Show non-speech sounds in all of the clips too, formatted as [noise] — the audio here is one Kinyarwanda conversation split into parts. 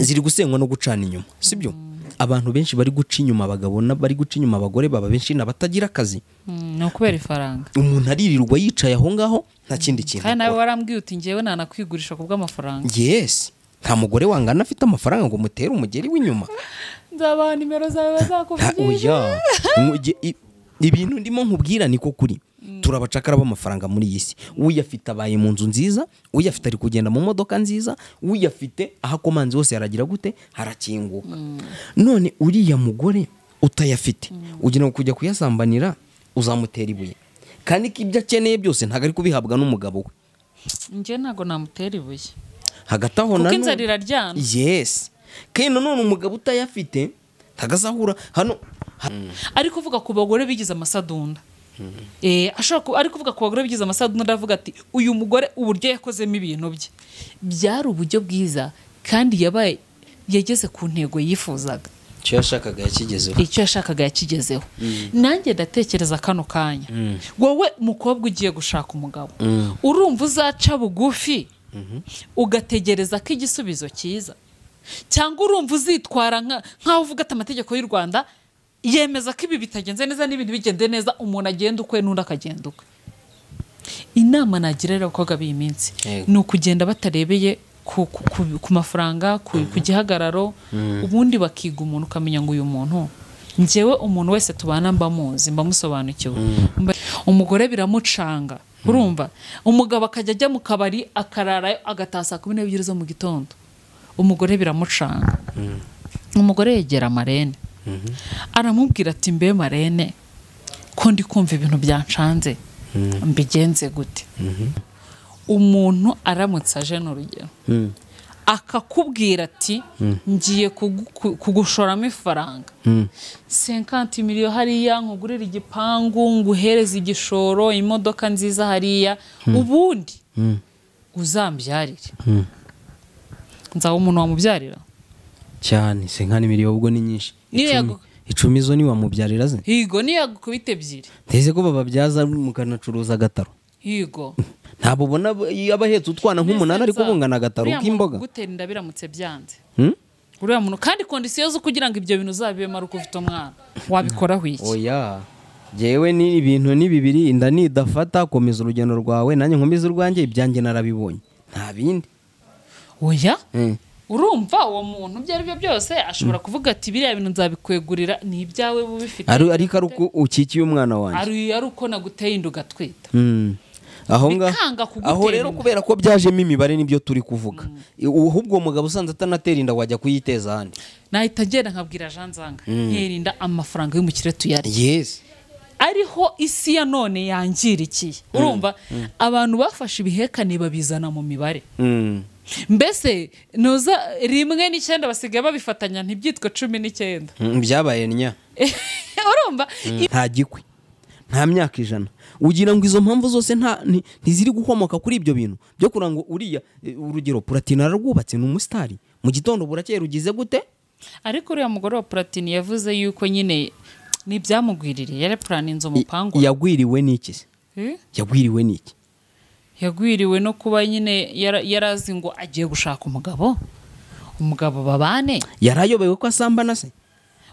ziri gusenywa no gucana inyuma sibyo? Abantu benshi bari guca inyuma abagabo bari guca inyuma abagore baba benshi n'abatagira akazi. Mm, ni ukubera ifaranga. Umuntu aririrwa yicaye aho ngaho nta kindi kintu kandi nawe warambwiye uti ngewe nanakwigurisha ku bw'amafaranga. Yes. Nta mugore wangana afite amafaranga ngo umutere umugeri w'inyuma. Nzabaha nimero zawe i- ibintu ndimo nkubwira niko kuri. Turabacakara b'amafaranga muri iyi si. Uyafite abaye mu nzu nziza uyafite ari kugenda mu modoka nziza uyafite aho akomanze hose haragira gute harakinguka. None uriya mugore utayafite ugira ngo kujya kuyasambanira uzamutera ibuye. Kandi ko ibyo akeneye byose ntabwo ari kubihabwa n'umugabo we. Njye ntabwo namutera ibuye. Hagati aho kuko inzara iraryana. Yes. Kandi nanone umugabo utayafite ntagazahura hano ari kuvuga ku bagore bigize amasadunda. Ashobora ku- ari kuvuga ku bagore bigize amasadunda aravuga ati uyu mugore uburyo yakozemo ibintu bye. Byari uburyo bwiza kandi yabaye yageze ku ntego yifuzaga. Icyo yashakaga yakigezeho. Icyo yashakaga yakigezeho. Nanjye ndatekereza kano kanya. Wowe mukobwa ugiye gushaka umugabo. Urumva uzaca bugufi ugategereza ko igisubizo cyiza cyangwa urumva uzitwara nka- nk'aho uvuga ati amategeko y'u rwanda yemeza ko ibi bitagenze neza n'ibintu bigende neza umuntu agenda ukwe n'undi akagenda ukwe inama nagira rero abakobwa b'iyi minsi ni ukugenda batarebeye ku, mafaranga ku, ku gihagararo ubundi bakiga umuntu ukamenya ngo uyu muntu njyewe umuntu wese tubana mbamuzi mbamusobanukiwe Mba- umugore biramucanga urumva? Umugabo akajya ajya mu kabari akararayo agataha saa kumi n'ebyiri zo mu gitondo. Umugore biramucanga. Umugore yegera marene aramubwira ati mbe marene ko ndi kumva ibintu byancanze mbigenze gute? Umuntu aramutse aje ni urugero akakubwira ati ngiye kugu- ku- kugushoramo ifaranga. Senkanti miliyo hariya nkugurire igipangu nguhereze igishoro imodoka nziza hariya ubundi uzambyarire. Nzaba umuntu wamubyarira. Cyane. Se nkani miliyoni ubwo ni nyinshi. Icumi zo niwamubyarira ze? Higo niyo yagukubita ebyiri. Nteze ko bababyaza mukanacuruza agataro. Higo. [laughs] Ntabwo ubona abo- iyo aba ahetse utwana nk'umunani ariko bungana agataro k'imboga. kugutera inda biramutse byanze. Hmm? uriya muntu kandi kondisiyo zo kugira ngo ibyo bintu uzabibemo ari uko ufite umwana. Wabikoraho iki? Oya. Jyewe ni ibintu ni bibiri inda nidafata komeza urugendo rwawe nanjye nkomeze urwanjye ibyanjye narabibonye. Nta bindi. Oya? Hmm. Urumva uwo muntu. Ibyo ari byo byose ashobora kuvuga ati biriya bintu nzabikwegurira ni ibyawe bubifite Ari- ariko ari uko ukikiye umwana wanjye. Ari uko naguteye inda ugatwita Hmm. aho nga Bikanga kugutera aho rero kubera ko byajemo imibare ni byo turi kuvuga. Ahubwo uwo mugabo usanze atanatera inda wajya kuyiteza ahandi. Nahita ngenda nkabwira jean zanga nkerinda amafaranga y'umukire tuyarya. Yes. Ariho isi ya none yangirikiye. Urumva? Abantu bafashe ibihekane babizana mu mibare. Mbese nuza rimwe n'icyenda basigaye babifatanya ntibyitwe cumi n'icyenda. Hmm, byabaye nya. [laughs] Urumva? Nta gikwi nta myaka ijana. Ugira ngo izo mpamvu zose ntiziri gukomoka kuri ibyo bintu. Byo kugira ngo uriya eh, urugero platini ararwubatse ni umusitari mu gitondo burakeye rugize gute? Ariko uriya mugore wa platini yavuze yuko nyine n'ibyamugwiririye yarapuraninze umupangu yagwiriwe n'iki Eh? yagwiriwe n'iki? Yagwiriwe no kuba nyine yara- yarazi ngo agiye gushaka umugabo? Umugabo babane? Yari ayobewe ko asambana se?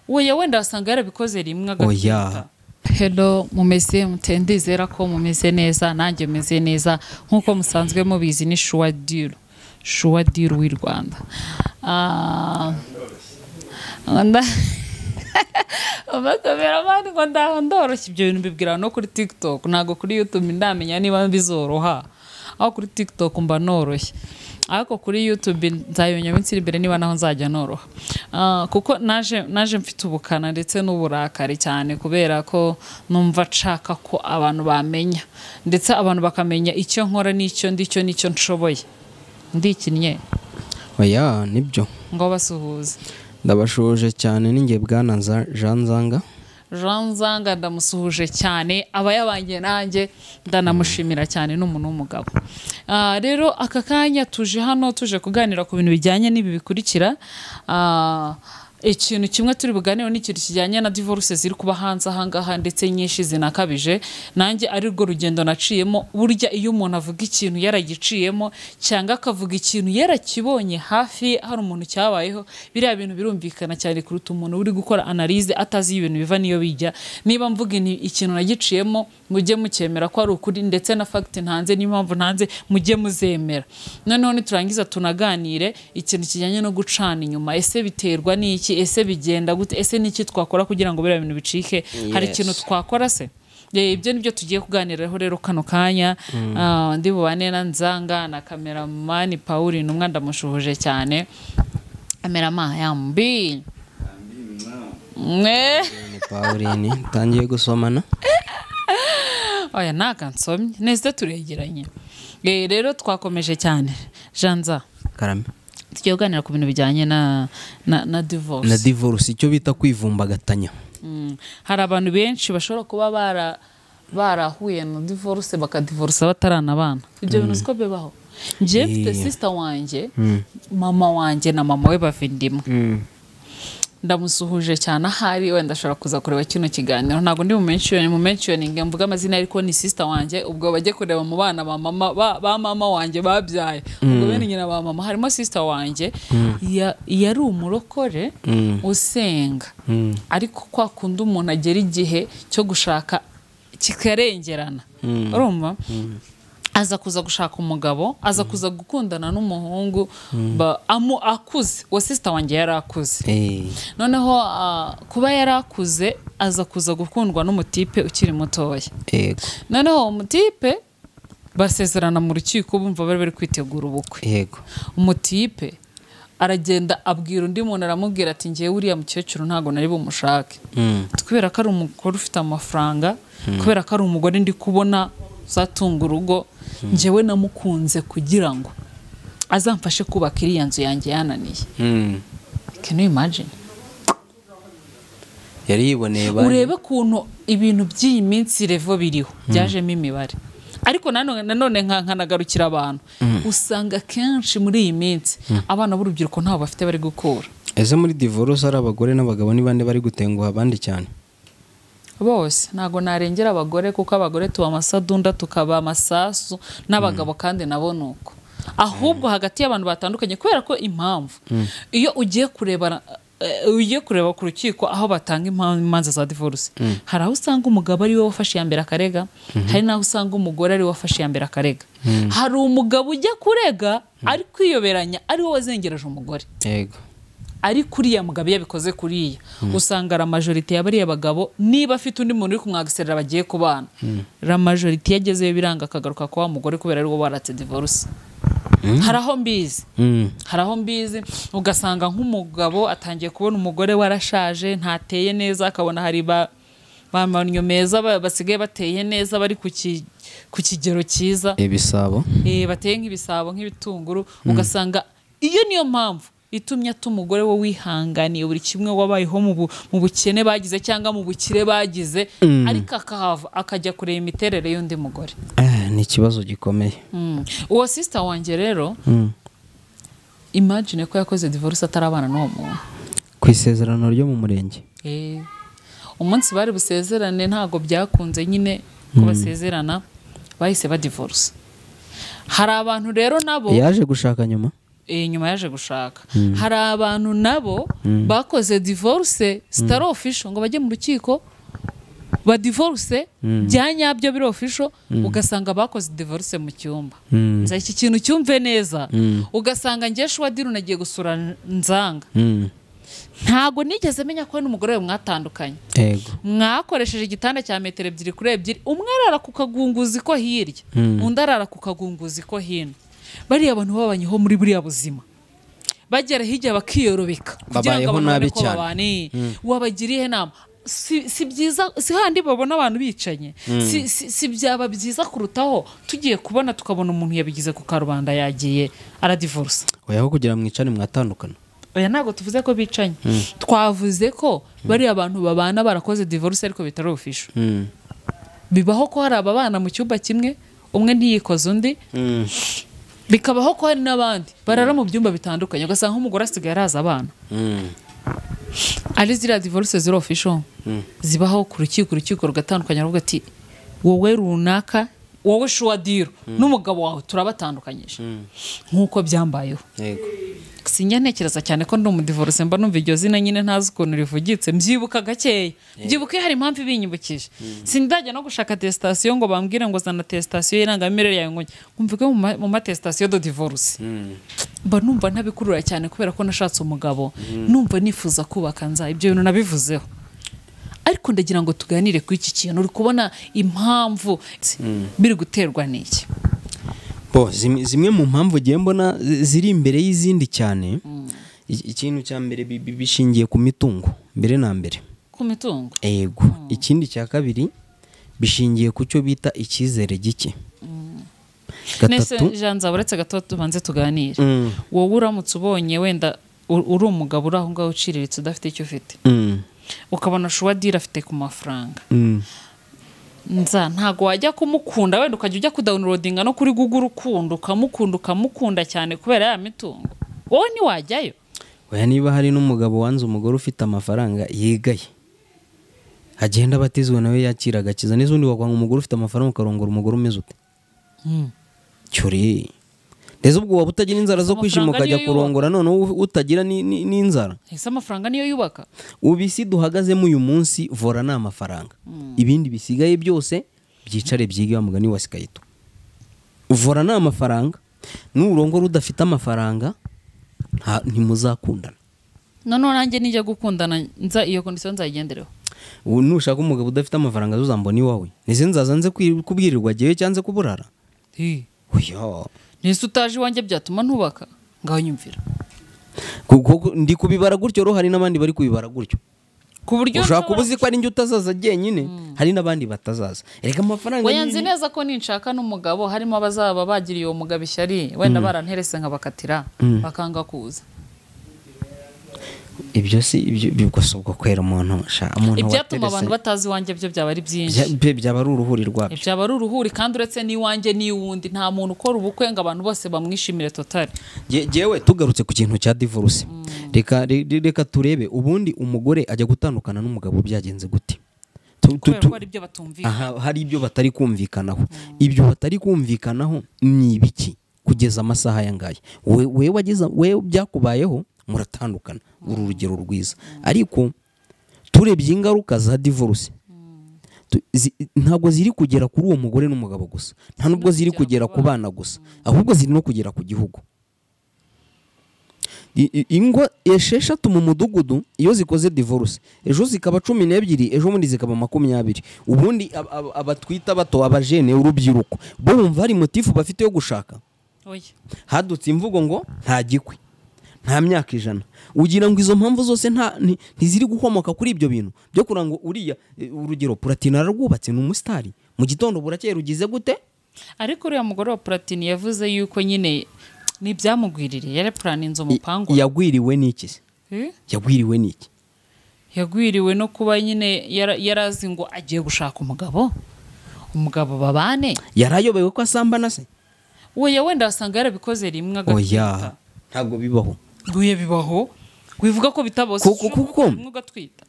Oya wenda wasanga yarabikoze rimwe Oya. agatwita Hello mumeze mute ndizera ko mumeze neza nanjye meze neza. Nk'uko musanzwe mubizi ni shuwa diru shuwa diru w'i rwanda. Ah, nda- [laughs] abakameramani ngo ndaho ndoroshye ibyo bintu mbibwira no kuri tiktok. Ntabwo kuri youtube ndamenya niba bizoroha. Aho kuri tiktok mba noroshye ariko kuri youtube nzabimenya minsi iri imbere niba naho nzajya noroha. Ah, kuko naje naje mfite ubukana ndetse n'uburakari cyane kubera ko numva nshaka ko abantu bamenya. Ndetse abantu bakamenya icyo nkora n'icyo ndicyo n'icyo nshoboye. Ndikinnye oya ni byo. Ngo basuhuze. Ndabashoje cyane ninjye bwana jean zanga jean zanga ndamusuhuje cyane aba yabangiye nanjye ndanamushimira cyane n'umuntu w'umugabo. Ah, rero aka kanya tuje hano tuje kuganira ku bintu bijyanye n'ibi bikurikira. Ah, ikintu kimwe turi buganireho ni ikintu kijyanye na divorce ziri kuba hanze ahangaha ndetse nyinshi zinakabije. Nanjye ari rwo rugendo naciyemo burya iyo umuntu avuga ikintu yaragiciyemo cyangwa akavuga ikintu yarakibonye hafi hari umuntu cyabayeho biriya bintu birumvikana cyane kuruta umuntu uri gukora analize atazi ibintu biva niyo bijya. Niba mvuga ikintu nagiciyemo mujye mucyemera ko ari ukuri ndetse na fagiti ntanze n'impamvu ntanze mujye muzemera. Noneho niturangiza tunaganire ikintu kijyanye no gucana inyuma ese biterwa n'iki? Ese bigenda gute? Ese n'iki twakora kugira ngo biriya bintu bicike? Hari ikintu twakora se? Ibyo ni byo tugiye kuganiraho rero kano kanya. Ah, ndi bubane na nzanga na kameramani pauline umwe ndamushuhuje cyane. Kamerama yambi mwe. Ni pauline utangiye gusomana. [laughs] Oya ntago nsomye. Neza turegeranye. Rero twakomeje cyane. Janza karame. Tugiye kuganira ku bintu bijyanye na na, na divorce. Na divorce icyo bita kwivumbagatanya. Mm. hari abantu benshi bashobora kuba bara barahuye na divorce bakadivorce bataranabana ibyo bintu siko bibaho. Njye mfite sister wanjye mama wanjye na mama we bava indimo. Ndamusuhuje cyane ahari wenda ashobora kuza kureba kino kiganiro. Ntabwo ndi mu menshiyoni mu menshiyoni ngo mvuge amazina ariko ni sister wanjye ubwo bajye kureba mu bana ba mama ba, ba mama wanjye babyaye. Ubwo bene nyina ba mama harimo sister wanjye ya- yari umurokore usenga. Ariko kwa kundi umuntu agera igihe cyo gushaka kikarengerana. Urumva? Aza kuza gushaka umugabo aza kuza gukundana n'umuhungu ba- amu akuze uwo sisita wanjye yari akuze. Eh, noneho ah, kuba yari akuze aza kuza gukundwa n'umutipe ukiri mutoya. Noneho uwo mutipe basezerana mu rukiko bumva bari bari kwitegura ubukwe. Yego. Umutipe aragenda abwira undi muntu aramubwira ati ngewe uriya mukecuru ntabwo nari bumushake. Mm. kubera ko ari umugore ufite amafaranga kubera ko ari umugore ndi kubona uzatunga urugo njyewe namukunze kugira ngo azamfashe kubaka iriya nzu yanjye yananiye. Mm. can you imagine? Yari yiboneye bari urebe ukuntu ibintu by'iyi minsi revo biriho byajemo imibare. Ariko nanone nanone nka- nkanagarukira abantu. Usanga kenshi muri iyi minsi abana b'urubyiruko ntabwo bafite bari gukura. Ese muri divorce ari abagore n'abagabo ni bande bari gutenguha abandi cyane? Bose. Ntabwo narengera abagore kuko abagore tuba amasadunda tukaba amasasu n'abagabo kandi nabo ni uko. Ahubwo hagati y'abantu batandukanye kubera ko impamvu iyo ugiye kureba eh, ugiye kureba ku rukiko aho batanga imanza za divorce hari aho usanga umugabo ari we wafashe iya mbere akarega hari n'aho usanga umugore ari we wafashe iya mbere akarega. Hari umugabo ujya kurega ari kwiyoberanya ari we wazengereje umugore. Yego. Ariko uriya mugabo iyo abikoze kuriya usanga la majorite ya bariya bagabo niba afite undi muntu uri kumwagiserera bagiye kubana la majorite iyo agezeyo biranga akagaruka kwa wa mugore kubera ari wo baratse divorce hari aho mbizi. Hari aho mbizi ugasanga nk'umugabo atangiye kubona umugore warashaje ntateye neza akabona hari ba bamanyo meza ba- basigaye bateye neza bari ku kigero cyiza ibisabo. Eh, bateye nk'ibisabo nk'ibitunguru. Ugasanga iyo niyo mpamvu itumye ata umugore we wihanganiye buri kimwe wabayeho mu bu- mu bukene bagize cyangwa mu bukire bagize ariko akahava akajya kureba imiterere y'undi mugore. Eh, ni ikibazo gikomeye. Mm. uwo sisita wanjye rero Mm. imagine ko yakoze divorce atarabana n'uwo muntu. Ku isezerano ryo mu murenge. Eh, umunsi bari busezerane ntabwo byakunze nyine ko basezerana bahise badivorce hari abantu rero nabo yaje gushaka nyuma? Nyuma yaje gushaka. Hari abantu nabo bakoze divorce sitari official ngo bajye mu rukiko badivorce bya nyabyo biri official ugasanga bakoze divorce mu cyumba. Nza iki kintu cyumve neza. Ugasanga ngewe shuwa diri unagiye gusura nzanga. Ntago nigeze menya ko n'umugore we mwatandukanye. Mwakoresheje igitanda cya metero ebyiri kuri ebyiri. Umwe arara ku kagunguzi ko hirya undi arara ku kagunguzi ko hino. Bariya abantu babanyeho muri buriya buzima. Bagera hirya bakiyorobeka kugira ngo Babayeho abantu ko cyane. babane. Wabagiriye inama. Si, byiza si handi babona abantu bicanye si, si, byaba byiza kurutaho tugiye kubona tukabona umuntu yabigize ku karubanda yagiye aradivorce. Oya aho kugira mwicane mwatandukana. Oya ntabwo tuvuze ko bicanye twavuze ko bariya abantu babana barakoze divorce ariko bitari Mm. bibaho ko hari ababana mu cyumba kimwe umwe ntiyikoze undi. Bikabaho ko hari n'abandi. Barara mu byumba bitandukanye ugasanga nk'umugore asigaye araza abana. Mm. ari ziriya divorce ziri official zibaho ku rukiko urukiko rugatandukanya ruvuga ati wowe runaka wowe shuwadiro n'umugabo wawe turabatandukanyije. Nk'uko byambayeho. Yego. Sinjya ntekereza cyane ko ndi umudivorce mba numva iryo zina nyine ntazi ukuntu rivugitse. Mbyibuka gakeya. Byibuka iyo hari impamvu ibinyibukije. Sindajya no gushaka atesitasiyo ngo bambwire ngo zana atesitasiyo y'irangamimerere yawe ngo ma- mu matesitasiyo do divorce. Mba numva ntabikurura cyane kubera ko nashatse umugabo. Numva nifuza kubaka nza. Ibyo bintu nabivuzeho. Ariko ndagira ngo tuganire kuri iki kintu. Uri kubona impamvu biri guterwa n'iki zimwe mu mpamvu ugiye mbona zi- ziri imbere y'izindi cyane ikintu cya mbere bi- bi- bishingiye ku mitungo. Mbere na mbere. Ku mitungo? Ego. Ikindi cya kabiri bishingiye ku cyo bita icyizere gike. Nese gatatu nzaba uretse gato tubanze tuganire. Mm, wowe uramutse ubonye wenda uri umugabo uri aho ngaho uciriritse udafite icyo ufite. Ukabona shuwadire afite ku mafaranga. Mm. nza ntago wajya kumukunda wenda ukajya ujya kudawunirodinga no kuri google ukunda ukamukunda ukamukunda cyane kubera ya mitungo. Wowe ntiwajyayo? Oya niba hari n'umugabo wanze umugore ufite amafaranga yegaye agenda abatizwa nawe yakira agakiza n'izindi wakwanga umugore ufite amafaranga ukarongora umugore umeze ute? Cyore ndetse ubwo waba utagira inzara zo kwishima ukajya kurongora noneho utagira ni- ni- n'inzara ese amafaranga niyo yubaka? Ubu isi duhagazemo uyu munsi vora ni amafaranga. Ibindi bisigaye byose byicare byige wa mugani wa sikayito vora ni amafaranga nurongora udafite amafaranga ntimuzakundana. Noneho nanjye nijya gukundana nza iyo kondisiyo nzayigendereho. Ubu nushaka umugabo udafite amafaranga uzambona iwawe. Nize nzaza nze kubwirirwa agiye cyangwa kuburara? Nese utaje iwanjye byatuma ntubaka ngaho nyumvira. Ndi kubibara gutyo rero hari n'abandi bari kubibara gutyo. Ku buryo ushobora kuba uzi ko ari njye utazaza jyenyine hari n'abandi batazaza. Reka amafaranga ni- nzi neza ko ninshaka n'umugabo harimo abazaba bagiriye uwo mugabo ishyari wenda baranterese nkabakatira bakanga kuza. Ibyo si si ubwo kwera umuntu ibyatuma abantu batazi iwanjye byo byaba ari byinshi. Bya- bya- byaba ari uruhuri rwabyo byaba ari uruhuri kandi uretse n'iwanjye n'iy'uwundi nta muntu ukora ubukwe ngo abantu bose bamwishimire totari jyewe tugarutse ku kintu cya divorce. Reka re- reka turebe ubundi umugore ajya gutandukana n'umugabo byagenze gute? Hari ibyo batari kumvikanaho. Ibyo batari kumvikanaho ni ibiki? Kugeza amasaha aya ngaya we wagize we byakubayeho muratandukana. Uru urugero rwiza. Ariko turebye ingaruka za divorce. Ntabwo ziri kugera kuri uwo mugore n'umugabo gusa. Nta nubwo ziri kugera ku bana. gusa. Ahubwo ziri no kugera ku gihugu. Ingo esheshatu mu mudugudu iyo zikoze divorce ejo zikaba cumi n'ebyiri ejo bundi zikaba makumyabiri. Ubundi ab- ab- abatwita bato abajene urubyiruko. Bo bumva hari motifu bafite yo gushaka? Hadutse imvugo ngo nta gikwe nta myaka ijana. Ugira ngo izo mpamvu zose ntiziri gukomoka kuri ibyo bintu. Byo kugira ngo uriya urugero puratini ararwubatse ni umusitari mu gitondo burakeye rugize gute? Ariko uriya mugore wa platini yavuze yuko nyine ni ibyamugwiririye yari puraninze umupangu yagwiriwe n'iki Eh? yagwiriwe n'iki? Yagwiriwe no kuba nyine yari azi ngo agiye gushaka umugabo. Umugabo babane. Yari ayobewe ko asambana se? Oya wenda wasanga yarabikoze rimwe agatwita ntabwo bibaho. Guye bibaho. Wivuga ko bitabose Kuko- ugatwita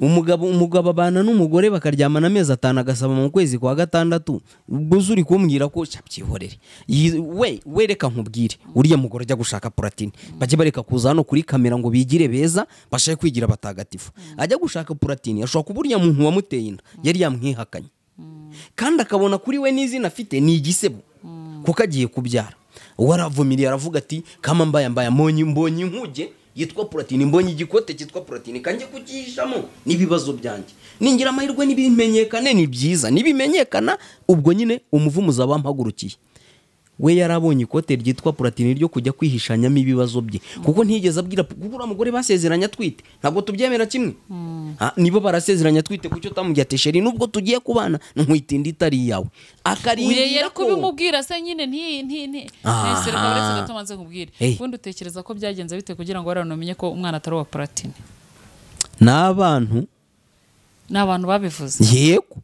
umugabo umugabo abana n'umugore bakaryamana amezi atanu agasaba mu kwezi kwa gatandatu. Gusa uri kumbwira ko Yi- we we reka nkubwire. Uriya mugore ajya gushaka puratini bajye bareka kuza hano kuri kamera ngo bigire beza bashake kwigira batagatifu. Ajya gushaka puratini ashobora kuba uriya muntu wamuteye inda. Yari yamwihakanye. Kandi akabona kuri we n'izina afite ni igisebo. Kuko agiye kubyara. Uwo aravumiriye aravuga ati kama mbaya mbaya mbonye mbonye inkuge yitwa puratini mbonye igikote cyitwa puratini kanjye kugihishamo n'ibibazo byanjye. Ningira amahirwe n'ibimenyekane ni byiza. Nibimenyekana ubwo nyine umuvumo uzaba we yari abonye ikote ryitwa puratini ryo kujya kwihishanyamo ibibazo bye. Kuko ntiyigeze abwira kuko uriya mugore basezeranye atwite. Ntabwo tubyemera kimwe. Ah, nibo barasezeranye atwite kucyo utamubwiye ati sheri nubwo tugiye kubana nkwita indi itari iyawe. Yari ko kubimubwira se nyine nti nti nti. Aha. ese reka uretse gato manze nkubwire ubundi utekereza ko byagenze bite kugira ngo wari umenye ko umwana atari uwa platini? Ni abantu ni abantu babivuze. Yego.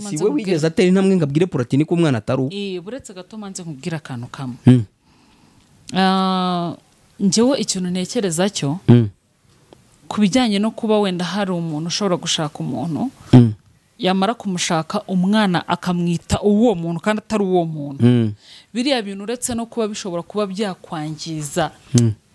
Si we wigeze atera intambwe ngo abwire puratini ko umwana atari uwe Eh, buretse gato manze nkubwire akantu kamwe Hmm. Ah, njyewe ikintu ntekereza cyo Mm. ku bijyanye no kuba wenda hari umuntu ushobora gushaka umuntu Mm. yamara kumushaka umwana akamwita uwo muntu kandi atari uwo muntu biriya bintu uretse no kuba bishobora kuba byakwangiza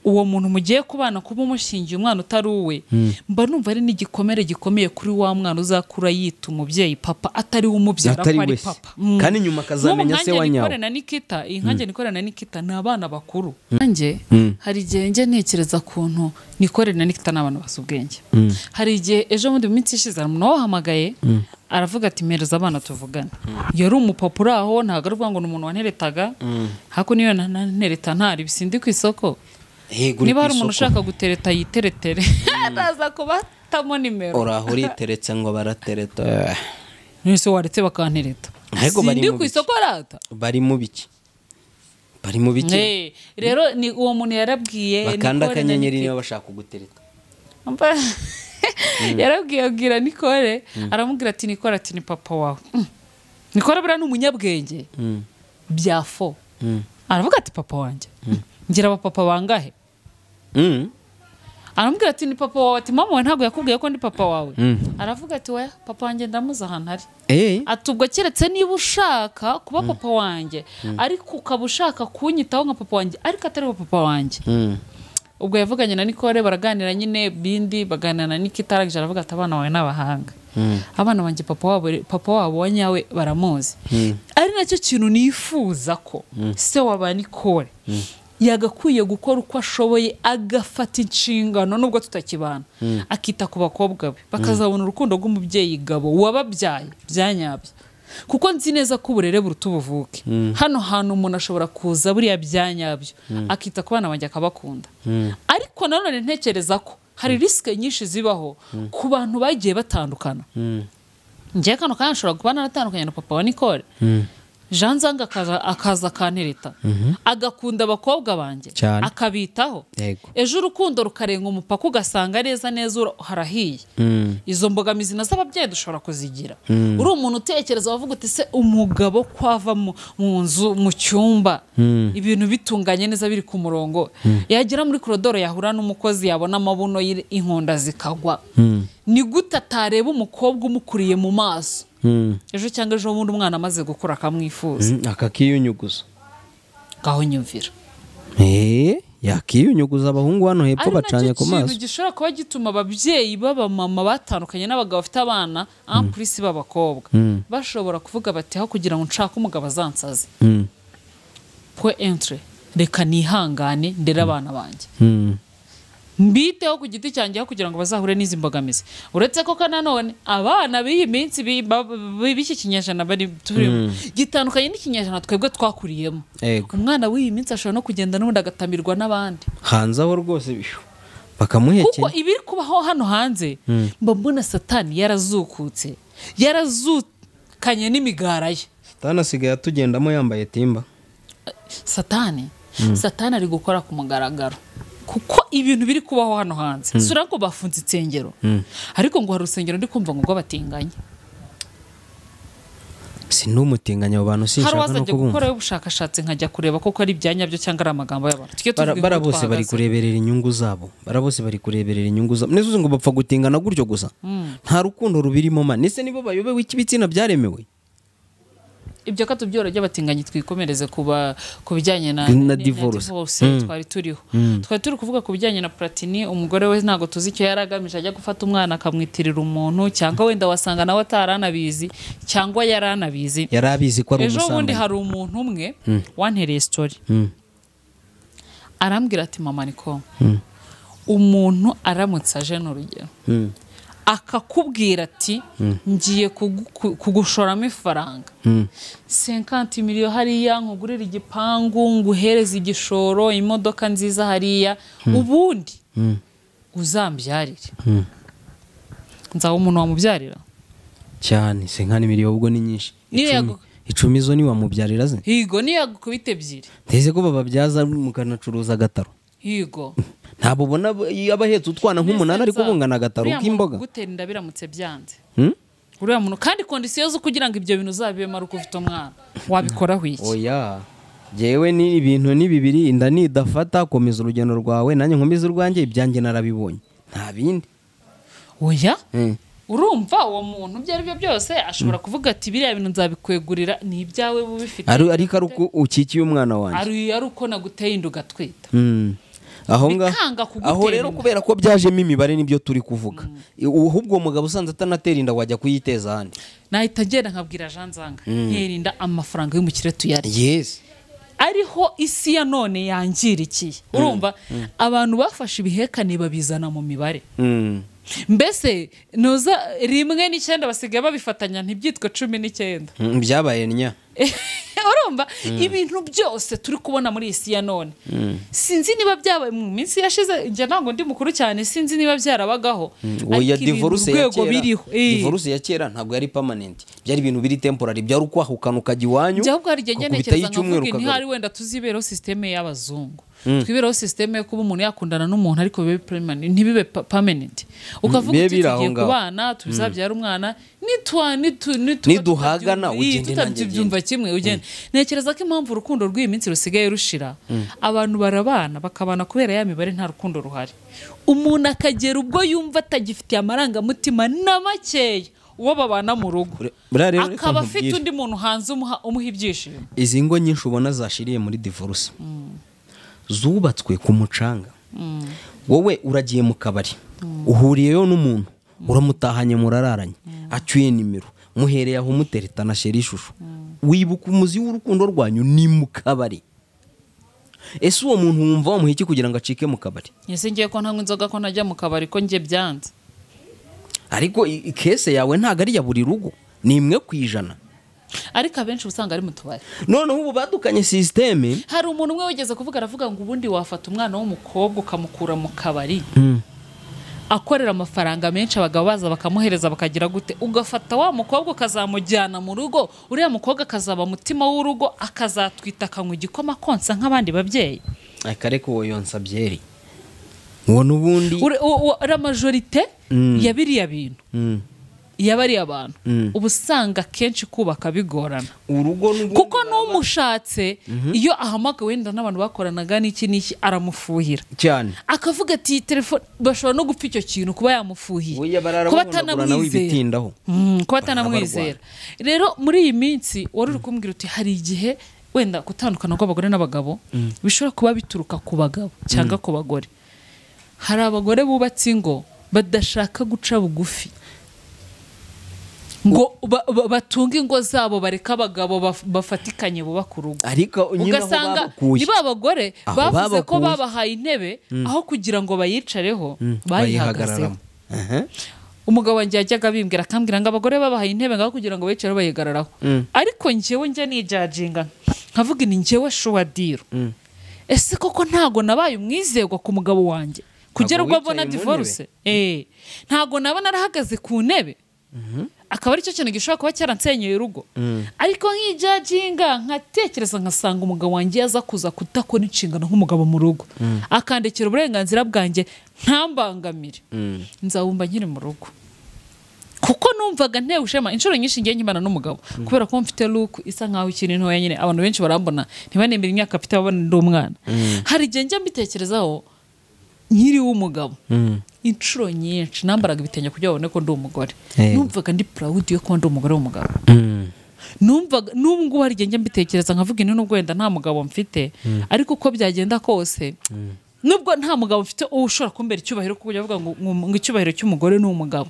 uwo muntu mugiye kubana kuba umushingiye umwana utari uwe mba numva ari n'igikomere gikomeye kuri wa mwana uzakura yita umubyeyi papa atari we umubyara ko ari papa. Mm. Kandi nyuma akazamenya se wa nyawo. Nikore na Nikita iyi nkanjye Nikore na Nikita ni abana bakuru. Nanjye hari igihe njye ntekereza kuntu Nikore na Nikita ni abana bazi ubwenge. Hari igihe ejo bundi mu minsi ishize hari umuntu wabahamagaye aravuga ati mpereza abana tuvugane. Yari umupapa uri aho ntabwo ari ukuvuga ngo ni umuntu wanteretaga. Hako niyo ntereta ntari bisindi ku isoko. Niba hari umuntu ushaka gutereta yiteretere. [laughs] Araza kubatamo nimero. Uraho uriteretse ngo baratereta. [laughs] Nese waretse bakantereta. Sindi ku isoko rata bari mu biki. Bari mu biki. Rero ni uwo muntu yarabwiye bakanda akanyenyeri niba bashaka kugutereta. Umva, yarabwiye abwira nikore aramubwira ati nikore ati ni papa wawe. Nikore buriya ni umunyabwenge. Bya fo. Aravuga ati papa wanjye. Ngira abapapa bangahe. Aramubwira ati ni papa wawe ati mama wawe ntabwo yakubwiye ko ndi papa wawe. Mm. aravuga ati we papa wanjye ndamuzi ahantu ari. Eh. ati ubwo keretse niba ushaka kuba papa wanjye ariko ukaba ushaka kunyitaho nka papa wanjye ariko atari we papa wanjye. Mm. ubwo yavuganye na nikore baraganira nyine bindi baganira na nikita arangije aravuga ati abana bawe ni abahanga. Mm. abana banjye papa wabo wa nyawe baramuzi. Ari na cyo kintu nifuza ko se wa ba nikore yagakwiye gukora uko ashoboye agafata inshingano nubwo tutakibana. Akita ku bakobwa be. Bakazabona urukundo rw'umubyeyi gabo wababyaye bya nyabyo kuko nzi neza ko uburere buruta ubuvuke. Hano hantu umuntu ashobora kuza buriya bya nyabyo akita ku bana banjye akabakunda. Ariko nanone ntekereza ko hari risike nyinshi zibaho ku bantu bagiye batandukana. Njyewe kano kanya nshobora kuba naratandukanye na papa wa nicole. Jean zanga akaza akantereta agakunda abakobwa banjye akabitaho. Ejo urukundo rukarenga umupaka ugasanga neza neza harahiye. Mm. izo mbogamizi na zo ababyeyi dushobora kuzigira. Uri umuntu utekereza wavuga uti se umugabo kwava mu nzu mu cyumba. Ibintu bitunganye neza biri ku murongo. Yagera muri korodoro yahura n'umukozi yabona amabuno inkonda zikagwa. Ni gute atareba umukobwa umukuriye mu maso? Mm. Ejo cyangwa ejo bundi umwana amaze gukura akamwifuza Mm. akakiyunyuguza. Ngaho nyumvira Eh, yakiyunyuguza abahungu hano hepfo ari bacanye na cyo ku kintu maso gishobora kuba gituma ababyeyi b'abamama batandukanye n'abagabo bafite abana ampurisi b'abakobwa bashobora kuvuga bati aho kugira ngo nshake umugabo azansaze. Pwe entre reka nihangane ndere abana banjye. Mbiteho ku giti cyanjye kugira ngo bazahure n'izi mbogamizi. Uretse ko nanone abana b'iyi minsi b'iki kinyejana bari turimo gitandukanye n'ikinyejana twebwe twakuriyemo. Umwana w'iyi minsi ashobora no kugenda n'ubundi agatamirwa n'abandi. Hanze aho rwose bakamuhekenya. Kuko ibiri kubaho hano hanze mba mbona satani yarazukutse yarazukanye n'imigara ye. Satani asigaye atugendamo yambaye timba. Satani? Satani ari gukora ku mugaragaro. Kuko ibintu biri kubaho hano hanze. Sura ko bafunze insengero. Ariko ngo hari urusengero ndi kumva ngo rw'abatinganyi si n'umutinganya abo bantu hari sinshaka no uwazajya gukorayo ubushakashatsi nkajya kureba koko ari ibya nyabyo cyangwa ari amagambo y'abantu. Bara bose bari kureberera inyungu zabo. Bara bose bari kureberera inyungu zabo. Neza uzi ngo bapfa gutingana gutyo gusa. Nta rukundo rubirimo man ese nibo bayobewe iki ibitsina byaremewe? Ibyo ko tubyora by'abatinganyi twikomereze kuba ku bijyanye na Na divorce. Mm. twari turiho. Twari turi kuvuga ku bijyanye na platini umugore we ntabwo tuzi icyo yari agamije ajya gufata umwana akamwitirira umuntu cyangwa wenda wasanga nawe ataranabizi cyangwa yari anabizi. Yari abizi ko ari ejo bundi hari umuntu umwe wantereye sitori Mm. arambwira ati mama niko. Umuntu aramutse aje ni urugero Mm. Akakubwira ati ngiye kugu- ku- kugushoramo ifaranga. Mm. senkanti miliyo hariya nkugurire igipangu nguhereze igishoro imodoka nziza hariya. Ubundi Mm. uzambyarire. Nzaba umuntu wamubyarira cyane se nkani miliyoni ubwo ni nyinshi. Icumi zo niwamubyarira ze higo niyo yagukubita ebyiri. Ndetse ko bababyaza mukanacuruza agataro. Higo ntabwo ubona abo- iyo aba ahetse utwana nk'umunani ariko bungana muntu k'imboga. kugutera inda biramutse byanze. Hmm? uriya muntu kandi kondisiyo zo kugira ngo ibyo bintu uzabibemo ari uko ufite umwana. Wabikoraho iki? Oya. Jyewe ni ibintu ni bibiri inda nidafata komeza urugendo rwawe nanjye nkomeze urwanjye ibyanjye narabibonye. Nta bindi. Oya? Mm. urumva uwo muntu ibyo ari byo byose ashobora kuvuga ati biriya bintu nzabikwegurira ni ibyawe bubifite. Ari- ariko ari uko ukikiye umwana wanjye. Ari uko naguteye inda ugatwita. Aho aho rero kubera ko byajemo imibare ni byo turi kuvuga. Ahubwo uwo mugabo usanze atanatera inda wajya kuyiteza ahandi. Nahita ngenda nkabwira jean zanga nterinda amafaranga y'umukire tuyarye. Yes. Ariho isi ya none yangirikiye. Urumva? Abantu bafashe ibihekane babizana mu mibare. Mm. Mbese nuza rimwe n'icyenda basigaye babifatanya ntibyitwe cumi n'icyenda? Mm, byabaye nya. [laughs] Urumva? Ibintu byose turi kubona muri iyi si ya none. Sinzi niba byabaye mu minsi yashize njye ntabwo ndi mukuru cyane sinzi niba byarabagaho. Ariko ibintu urwego biriho. Divorce ya kera ntabwo yari permanent. Byari ibintu biri temporary. Byari ukwahukana ukajya iwanyu njya ahubwo hari igihe njya icyumweru nkavuga ntihari wenda tuzibereho sisiteme y'abazungu. Twibereho sisiteme yo kuba umuntu yakundana n'umuntu ariko ntibibe pa- permanent. Ukavuga uti tugiye kubana tuzabyara umwana Niduhagana, ugende nanjye tutabyumva kimwe ugende. Ntekereza ko impamvu urukundo rw'iyi minsi rusigaye rushira. Abantu barabana bakabana kubera ya mibare nta rukundo ruhari. Umuntu akagera ubwo yumva atagifitiye amarangamutima na makeya uwo babana mu rugo. Akaba afite undi muntu hanze umuha ibyishimo. Izi ngo nyinshi ubona zashiriye muri divorce. Zubatswe ku mucanga wowe uragiye mu kabari uhuriyeyo n'umuntu uramutahanye murararanye acyuye nimero muhereye aho umuteretana shera ishusho wibuka umuzi w'urukundo rwanyu ni mu kabari ese uwo muntu wumva wamuha iki kugira ngo acike mu kabari ese ngiye ko ntanywa inzoga ko najya mu kabari ko njye byanze ariko i- i- kese yawe ntabwo ari iya buri rugo ni imwe ku ijana ariko abenshi uba usanga ari mu tubari. Noneho ubu badukanye sisiteme hari umuntu umwe wigeze kuvuga aravuga ngo ubundi wafata umwana w'umukobwa ukamukura mu kabari. Akorera amafaranga menshi abagabo baza bakamuhereza bakagira gute? Ugafata wa mukobwa ukazamujyana mu rugo uriya mukobwa akazaba mutima w'urugo akazatwita akanywa igikoma konsa nk'abandi babyeyi. Akareka uwo yonsa byeri. Uwo n'ubundi. Uri- u- u- uriya majorite Mm. ya biriya bintu. Mm. yabariye abantu. Mm. uba usanga kenshi kubaka bigorana. Kuko n'umushatse iyo ahamagawe wenda n'abantu bakoranaga n'iki n'iki aramufuhira. Cyane. Akavuga ati telefone bashobora no gupfa icyo kintu kuba yamufuhiye. Kuba atanamwizera. Mm, kuba atanamwizera. Rero muri iyi minsi wari uri kumbwira uti hari igihe wenda gutandukana kw'abagore n'abagabo bishobora kuba bituruka ku bagabo cyangwa ku bagore. Hari abagore bubatse ingo badashaka guca bugufi. Ngo ba- ba- batunge ingo zabo bareke abagabo baf- bafatikanye ariko nyine aho ugasanga ni ba bagore bavuze ko babahaye intebe aho kugira ngo bayicareho bayihagazeho bayihagararamo. Aha. umugabo wanjye yajyaga abimbwira akambwira ngo abagore babahaye intebe ngaho kugira ngo bicareho bayihagararaho ariko njyewe njya nijajinga nkavuga ni njyewe shuwa diro ese koko ntago nabaye umwizerwa ku mugabo wanjye? Kugera ubwo abona divorce? Eh. Ntago naba narahagaze ku ntebe. Akaba ari cyo kintu gishobora kuba cyaransenyeye urugo. Ariko nk'ijajinga nkatekereza nkasanga umugabo wanjye yaza kuza kudakora inshingano nk'umugabo mu rugo. Akandekera uburenganzira bwanjye ntambangamire. Nzabumva nkiri mu rugo. Kuko numvaga ntewe ishema inshuro nyinshi ngiye nkimana n'umugabo. Kubera ko mfite luku isa nkaho ikiri ntoya nyine abantu benshi barambona. Ntibanemere imyaka mfite babona ndi umwana. Hari igihe njya mbitekerezaho nkiri w'umugabo. Inshuro nyinshi. Nambaraga ibitenge kugira ngo babone ko ndi umugore. Eh. numvaga ndi purawudi yo kuba ndi umugore w'umugabo. Numvaga n'ubu ngubu hari igihe njya mbitekereza nkavuga ini nubwo wenda nta mugabo mfite ariko uko byagenda kose nubwo nta mugabo mfite uwo ushobora kumbera icyubahiro kuko ujya avuga ngo ngo icyubahiro cy'umugore ni umugabo.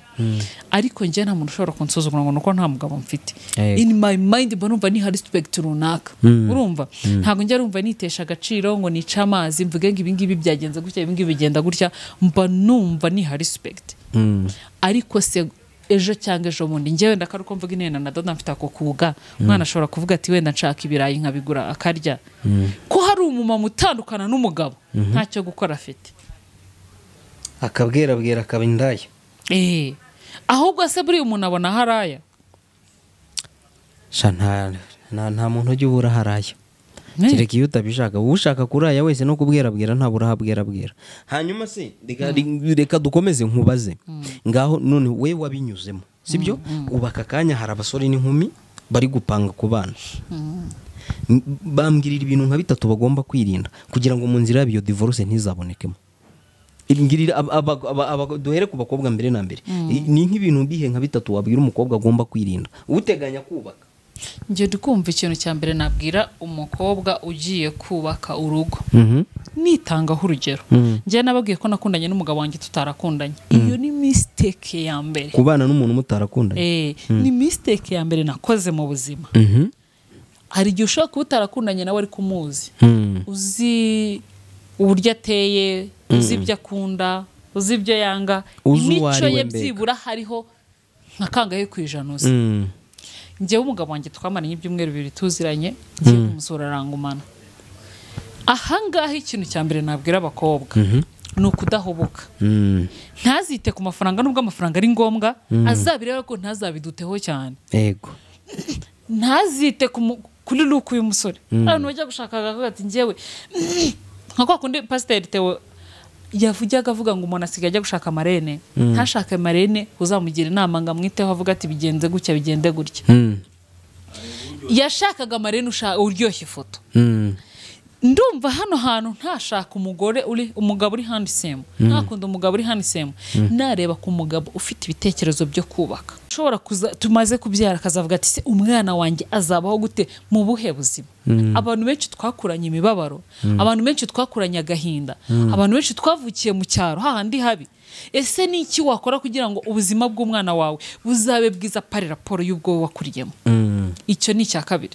Ariko njye nta muntu ushobora kunsuzugura ngo nuko nta mugabo mfite. Yego. in my mind mba numva niha respect runaka. Urumva? Ntabwo njya rumva nitesha agaciro ngo nice amazi mvuge ngo ibingibi byagenze gutya ibingibi bigenda gutya. Mba numva niha respect. Ariko se ejo cyangwa ejo bundi. Njyewe wenda ko mvuga inena na dodo mfite ako kuga. Umwana ashobora kuvuga ati wenda nshaka ibirayi nkabigura akarya. Ko hari umumama utandukana n'umugabo ntacyo gukora afite. Akabwerabwera akaba indaya. Eh, ahubwo se buriya umuntu abona haraya. Nta muntu ujya ubura haraya. Kereka iyo utabishaka ushaka kuraya wese no kubwerabwera ntabura ahabwerabwera hanyuma se reka- reka dukomeze nkubaze. Ngaho none we wabinyuzemo sibyo? Ubu aka kanya hari abasore n'inkumi bari gupanga ku bana. Bambwirira ibintu nka bitatu bagomba kwirinda kugira ngo mu nzira yabo divorce ntizabonekemo. Duhere ku bakobwa mbere na mbere. Ni nk'ibintu bihe nka bitatu wabwira umukobwa agomba kwirinda. Uteganya kubaka. Njye ndi kumva ikintu cya mbere nabwira umukobwa ugiye kubaka urugo. Nitangaho urugero. Njye nababwiye ko nakundanye n'umugabo wanjye tutarakundanye. Iyo ni mistake ya mbere. Kubana n'umuntu mutarakundanye. Eh, ni mistake ya mbere nakoze mu buzima. Mhm. hari igihe ushobora kuba utarakundanye nawe ariko umuzi. Uzi uburyo ateye uzi ibyo akunda uzi ibyo yanga. Imico ye byibura hariho nka kangahe ku ijana uzi. Njyewe umugabo wanjye twamaranye ibyumweru bibiri tuziranye ngiye kumusura arangumana ahangaha ikintu cya mbere nabwira abakobwa ni ukudahubuka Mm. ntazite ku mafaranga nubwo amafaranga ari ngombwa azabireba ko ntazabiduteho cyane. Ego ntazite kuri luku y'umusore abantu bajya gushaka bakavuga ati njyewe. Nka kwa kundi pasiteri tewe yavujyaga avuga ngo umuntu asigaye ajya gushaka amarene ntashake marene uzamugira inama ngo amwiteho avuga ati bigenze gutya bigenze gutya Mm. yashakaga amarene usha- uryoshya ifoto Mm. Ndumva hano hantu ntashaka umugore uri umugabo uri handisemu ntakunda umugabo uri handisemu nareba ku mugabo ufite ibitekerezo byo kubaka. Ushobora kuza tumaze kubyara akazavuga ati se umwana wanjye azabaho gute mu buhe buzima? Abantu benshi twakuranye imibabaro. Abantu benshi twakuranye agahinda. Abantu benshi twavukiye mu cyaro. Hahandi habi. Ese ni iki wakora kugira ngo ubuzima bw'umwana wawe buzabe bwiza? Pari raporo y'ubwo wakuriyemo. Mm. icyo ni icya kabiri.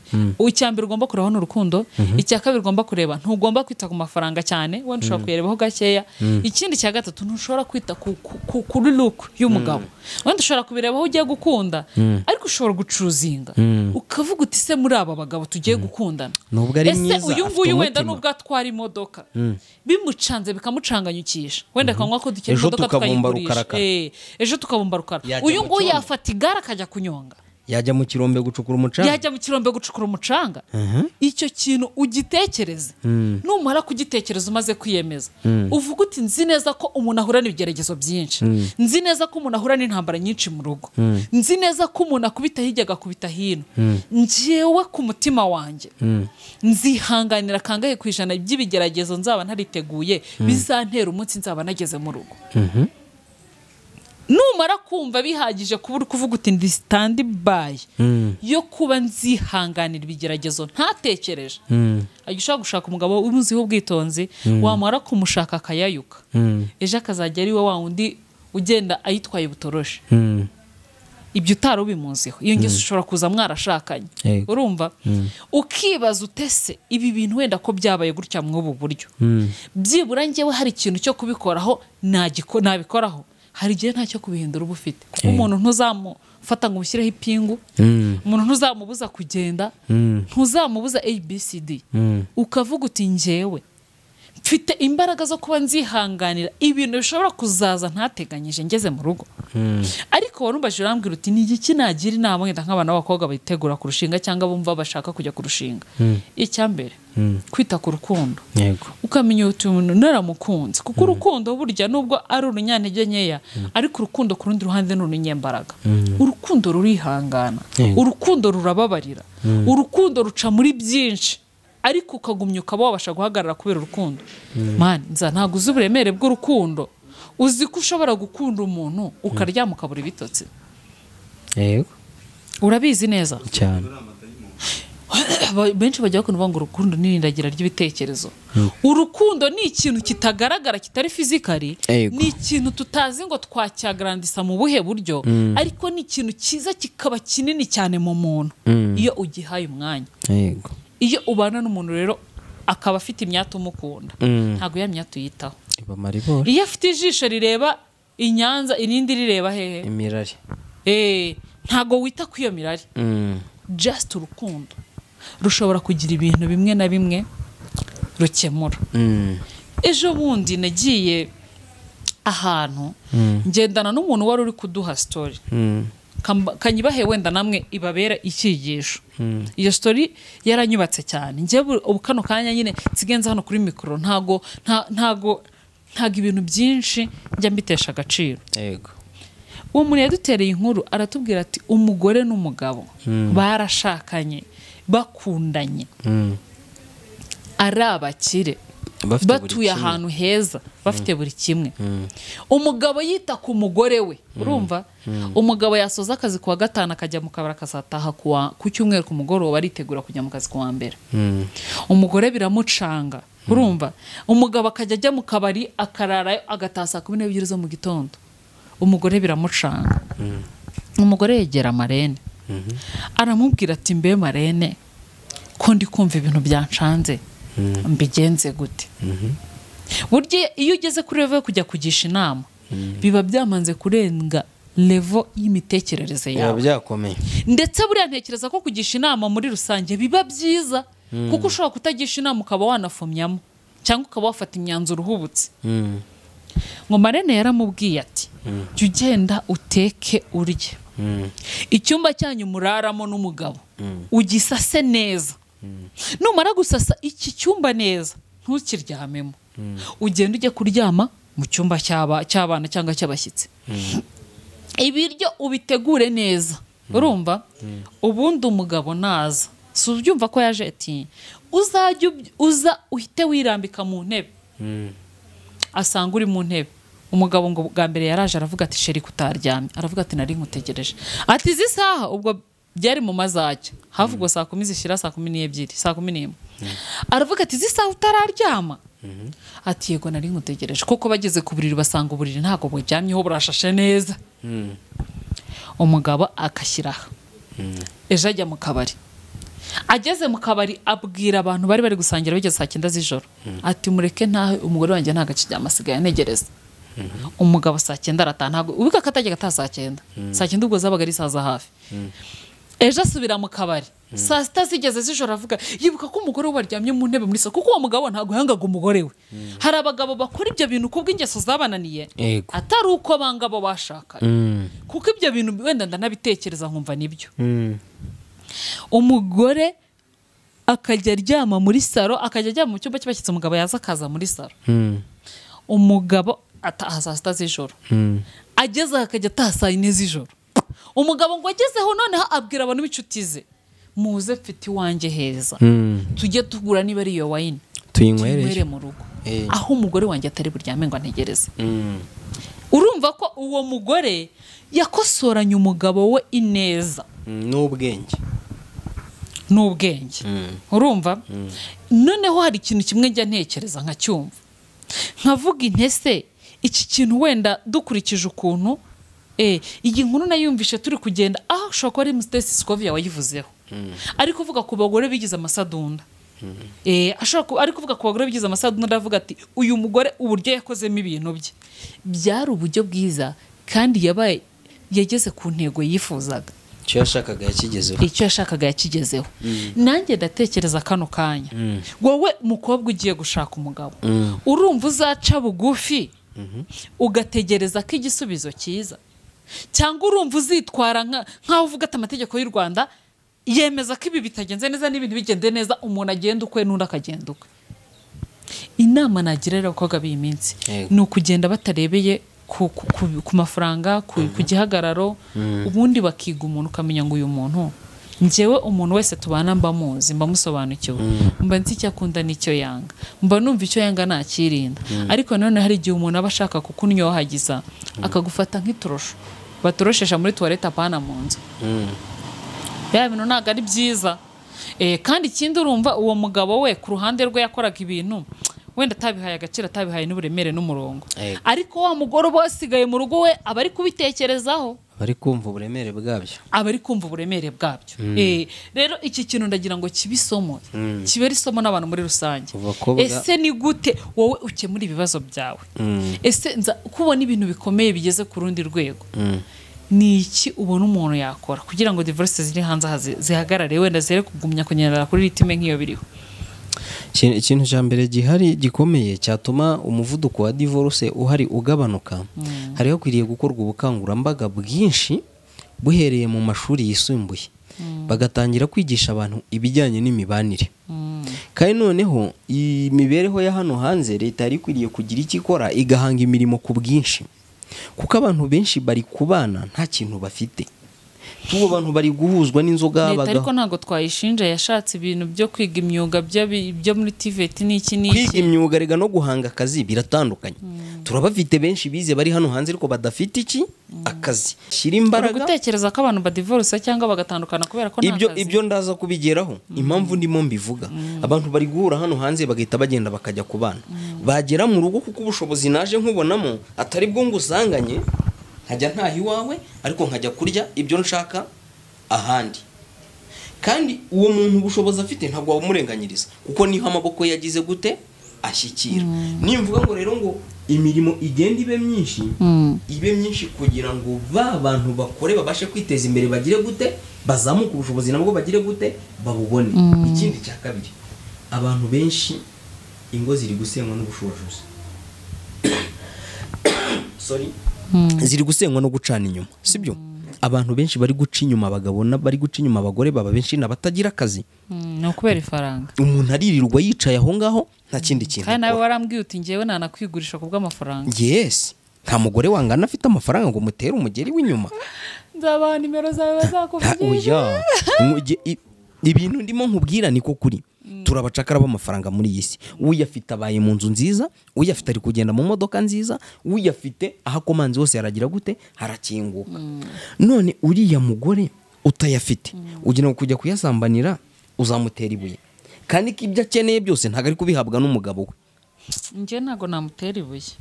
Icya mbere ugomba kureba ni urukundo. Icya kabiri ugomba kureba ntugomba kwita ku mafaranga cyane. Wenda ushobora kuyarebaho gakeya. Ikindi cya gatatu ntushobora kwita ku- ku- ku- kuri luku y'umugabo. Wenda ushobora kubirebaho ugiye gukunda ariko ushobora gucuruzinga. Ukavuga uti se muri aba bagabo tugiye gukundana. Ese uyu nguyu wenda nubwo atwara imodoka. Bimucanze bikamucanganyukisha. Wenda akanywa ko dukina imodoka tukabumba. Eh, ejo tukabumba rukara uyu nguyu yafata igare akajya kunyonga yajya mu kirombe gucukura umucanga. Yajya mu kirombe gucukura umucanga. Icyo kintu ugitekereze numara kugitekereza umaze kwiyemeza. Uvuga uti nzi neza ko umuntu ahura n'ibigeragezo byinshi. Nzi neza ko umuntu ahura n'intambara nyinshi mu rugo. Nzi neza ko umuntu akubita hirya agakubita hino njyewe ku mutima wanjye nzihanganira kangahe ku ijana by'ibigeragezo nzaba ntariteguye bizantera umunsi nzaba nageze mu rugo. Numara kumva bihagije kuba uri kuvuga uti ndi sitandi bayi yo kuba nzihanganira ibigeragezo ntatekereje. Ajya ushaka gushaka umugabo umuziho ubwitonzi wamara kumushaka akayayuka. Ejo akazajya ari we wa wundi ugenda ayitwaye butoroshi. Mm. ibyo utari ubimuziho. Iyo ngeso ushobora kuza mwarashakanye. Urumva? Ukibaza utese ibi bintu wenda ko byabaye gutya mw'ubu buryo? Byibura njyewe hari ikintu cyo kubikoraho nabikoraho. Hari igihe ntacyo kubihindura uba ufite kuko umuntu ntuzamufata ngo umushyireho ipingu umuntu ntuzamubuza kugenda ntuzamubuza abcd ukavuga uti njyewe. Mfite imbaraga zo kuba nzihanganira. Ibintu bishobora kuzaza ntateganyije ngeze mu rugo. Ariko warumbaje urambwira uti ni igiki nagira inama wenda nk'abana b'abakobwa bitegura kurushinga cyangwa bumva bashaka kujya kurushinga? Icya mbere kwita ku rukundo. Yego. Ukamenya uti umuntu naramukunze. Kuko urukundo burya nubwo ari urunyantege nkeya ariko urukundo ku rundi ruhande ni urunyembaraga. Urukundo rurihangana. Urukundo rurababarira. Urukundo ruca muri byinshi. Ariko ukagumya ukaba wabasha guhagarara kubera urukundo. Mani ntabwo uzi uburemere bw'urukundo. Uzi ko ushobora gukunda umuntu ukaryama ukabura ibitotsi. Yego. Urabizi neza? Cyane. [clears throat] Benshi bajya bakunda ngo urukundo ni irindagira ry'ibitekerezo. Urukundo ni ikintu kitagaragara kitari fizikari ni ikintu tutazi ngo twacyagarandisa mu buhe buryo ariko ni ikintu cyiza kikaba kinini cyane mu muntu. Iyo ugihaye umwanya. Yego. Iyo ubana n'umuntu rero akaba afite imyata umukunda Mm. ntabwo ya iba maribori iyo afite ijisho rireba i Nyanza irindi rireba hehe? Imirari. Eh, ntabwo wita ku iyo mirari. Mm. just urukundo. Rushobora kugira ibintu bimwe na bimwe rukemura. Mm. ejo bundi nagiye ahantu ngendana n'umuntu wari uri kuduha sitori kanyibahe wenda namwe ibabera icyigisho. Iyo sitori yaranyubatse cyane. Njyewe ubu kano kanya nyine nsigenze hano kuri mikoro. Ntago nta- ntago ntago ibintu byinshi njya mbitesha agaciro. Yego. Uwo muntu yadutereye inkuru aratubwira ati umugore n'umugabo barashakanye bakundanye. Mm. ari abakire. Batuye ahantu heza bafite buri kimwe. Umugabo yita ku mugore we urumva? Umugabo yasoza akazi ku wa gatanu akajya mu kabari akazataha ku cyumweru ku mugoroba aritegura kujya mu kazi ku wa mbere. Umugore biramucanga urumva? Umugabo akajya ajya mu kabari akararayo agataha saa kumi n'ebyiri zo mu gitondo. Umugore biramucanga. Umugore yegera marene. Aramubwira ati mbe marene ko ndi kumva ibintu byancanze mbigenze gute? Burya iyo ugeze kuri revo yo kujya kugisha inama biba byamanze kurenga levo y'imitekerereze yawe. byakomeye. Ndetse buriya ntekereza ko kugisha inama muri rusange biba byiza kuko ushobora kutagisha inama ukaba wanafomyamo cyangwa ukaba wafata imyanzuro uhubutse. Mm. ngo marene yaramubwiye ati jya ugenda uteke urye. Mm. icyumba cyanyu muraramo n'umugabo. Ugisase neza. Numara gusasa iki cyumba neza ntukiryamemo. Ugenda ujye kuryama mu cyumba cy'aba- cy'abana cyangwa cy'abashyitsi. Ibiryo ubitegure neza urumva? Ubundi umugabo naza. Si ubyumva ko yaje ati uzajya uza uhite wirambika mu ntebe. Mm. asanga uri mu ntebe. Umugabo ngo bwa mbere yaraje aravuga ati sheri kutaryamye. Aravuga ati nari nkutegereje. Ati izi saha? Ubwo byari mu mazajya hafi ubwo saa kumi zishyira saa kumi n'ebyiri saa kumi n'imwe. Aravuga ati izi saha utararyama ati yego nari nkutegereje. Kuko bageze ku buriri basanga uburiri ntabwo buryamyeho burashashe neza. Mm. umugabo agashyiraho ejo ajya mu kabari. Ageze mu kabari abwira abantu bari bari gusangira bigeze saa cyenda z'ijoro. Ati mureke ntahe umugore wanjye ntabwo akiryama asigaye anegereza umugabo saa cyenda arataha ntabwo ubika ko atajyaga ataha saa cyenda. Saa cyenda ubwo zabaga ari saa za hafi. Ejo asubira mu kabari. Saa sita zigeze z'ijoro avuga yibuka ko umugore we waryamye mu ntebe muri salo kuko uwo mugabo ntabwo yangaga umugore we. Hari abagabo bakora ibyo bintu kubw'ingeso zabananiye. Yego. atari uko banga abo bashakanye. Mm. kuko ibyo bintu wenda ndanabitekereza nkumva ni byo Mm. umugore akajya aryama muri saro akajya aryama mu cyumba cy'abashyitsi umugabo yaza akaza muri saro Mm. umugabo ataha saa sita z'ijoro. Ageze akajya ataha saa yine z'ijoro. Umugabo ngo agezeho noneho abwira abantu b'inshuti ze. Muze mfite iwanjye heza. Mm. tujye tugura niba ari iyo wayini tuyinywereye tunywere mu rugo. Eh. aho umugore wanjye atari buryame ngo antegereze. Mm. urumva ko uwo mugore yakosoranye umugabo we ineza. Mm. n'ubwenge. N'ubwenge. Urumva? Noneho hari ikintu kimwe njya ntekereza nkacyumva nkavuga intese iki kintu wenda dukurikije ukuntu iyi nkuru nayumvishe turi kugenda aho ushobora kuba ari Mutesi Scovia wayivuzeho. Ari kuvuga ku bagore bigize amasadunda Eh, ashobora ari kuvuga ku bagore bigize amasadunda aravuga ati uyu mugore uburyo yakozemo ibintu bye. Byari uburyo bwiza kandi yabaye yageze ku ntego yifuzaga. Icyo yashakaga yakigezeho. Icyo yashakaga yakigezeho. Nanjye ndatekereza kano kanya. Wowe mukobwa ugiye gushaka umugabo. Urumva uzaca bugufi. Ugategereza ko igisubizo cyiza cyangwa urumva uzitwara nka- nk'aho uvuga ati amategeko y'u rwanda yemeza ko ibi bitagenze neza n'ibintu bigende neza umuntu agenda ukwe n'undi akagenda ukwe inama nagira rero abakobwa b'iyi minsi ni ukugenda batarebeye ku, mafaranga ku, ku gihagararo ubundi bakiga umuntu ukamenya ngo uyu muntu njyewe umuntu wese tubana mba muzi mba musobanukiwe. Mba nzi icyo akunda n'icyo yanga. Mba numva icyo yanga nakirinda ariko nanone hari igihe umuntu aba ashaka kukunyohagiza akagufata nk'itorosho. Batoroshesha muri tuwarete apana mu nzu. Bya bintu ntabwo ari byiza. Eh, kandi ikindi urumva uwo mugabo we ku ruhande rwe yakoraga ibintu wenda atabihaye agaciro atabihaye n'uburemere n'umurongo. Yego. ariko wa mugore uba wasigaye mu rugo we aba ari kubitekerezaho. Bari kumva uburemere bwabyo. Aba ari kumva uburemere bwabyo. Eh, rero iki kintu ndagira ngo kibe isomo. Kibe ari isomo n'abantu muri rusange. Ese ni gute wowe ukemura ibibazo byawe? Ese nza kubona ibintu bikomeye bigeze ku rundi rwego? Ni iki ubona umuntu yakora? Kugira ngo divorce ziri hanze zihagarare wenda zere kugumya kunyerera kuri ritime nk'iyo biriho. Ikintu- cya mbere gihari gikomeye cyatuma umuvuduko wa divorce uhari ugabanuka. Hari hakwiriye gukorwa ubukangurambaga bwinshi buhereye mu mashuri yisumbuye. Bagatangira kwigisha abantu ibijyanye n'imibanire. Kandi noneho imibereho ya hano hanze leta yari ikwiriye kugira icyo ikora igahanga imirimo ku bwinshi. Kuko abantu benshi bari kubana nta kintu bafite. Tubo abantu bari guhuzwa n'inzoga leta ariko ntabwo twayishinja yashatse ibintu byo kwiga imyuga byo muri tiveti n'iki kwiga n'iki imyuga rega no guhanga akazi biratandukanye. Turabafite benshi bize bari hano hanze ariko badafite iki? Akazi. Shyira imbaraga. Gutekereza ko abantu badivorisa cyangwa bagatandukana kubera ko nta kazi? ibyo ndaza kubigeraho impamvu ndimo mbivuga. Abantu bari guhura hano hanze bagahita bagenda bakajya ku bana. Bagera mu rugo kuko ubushobozi naje nkubonamo atari bwo ngusanganye nkajya ntaha iwawe ariko nkajya kurya ibyo nshaka ahandi. Kandi uwo muntu ubushobozi afite ntabwo wamurenganyiriza kuko ni ho amaboko yagize gute? Ashyikira. Nimvuga ngo rero ngo imirimo igenda ibe myinshi Mm. ibe myinshi kugira ngo ba bantu bakore babashe kwiteza imbere bagire gute bazamuke ubushobozi nabwo bagire gute babubone. Ikindi cya kabiri abantu benshi ingo ziri gusenywa n'ubushobozi. [coughs] Sorry. Ziri gusenywa no gucana inyuma sibyo? Abantu benshi bari guca inyuma abagabo bari guca inyuma abagore baba benshi n'abatagira akazi. Mm, ni ukubera ifaranga. Umuntu aririrwa yicaye aho ngaho nta kindi kintu kandi nawe warambwiye uti ngewe nanakwigurisha ku bw'amafaranga. Yes. Nta mugore wangana afite amafaranga ngo mutere umugeri w'inyuma. Nzabaha nimero zawe i- ibintu ndimo nkubwira niko kuri. Turabacakara b'amafaranga muri iyi si. Uyafite abaye mu nzu nziza uyafite ari kugenda mu modoka nziza uyafite aho akomanze hose haragira gute harakinguka. None uriya mugore utayafite ugira ngo kujya kuyasambanira uzamutera ibuye. Kandi ko ibyo akeneye byose ntabwo ari kubihabwa n'umugabo we. Njye ntabwo namutera ibuye.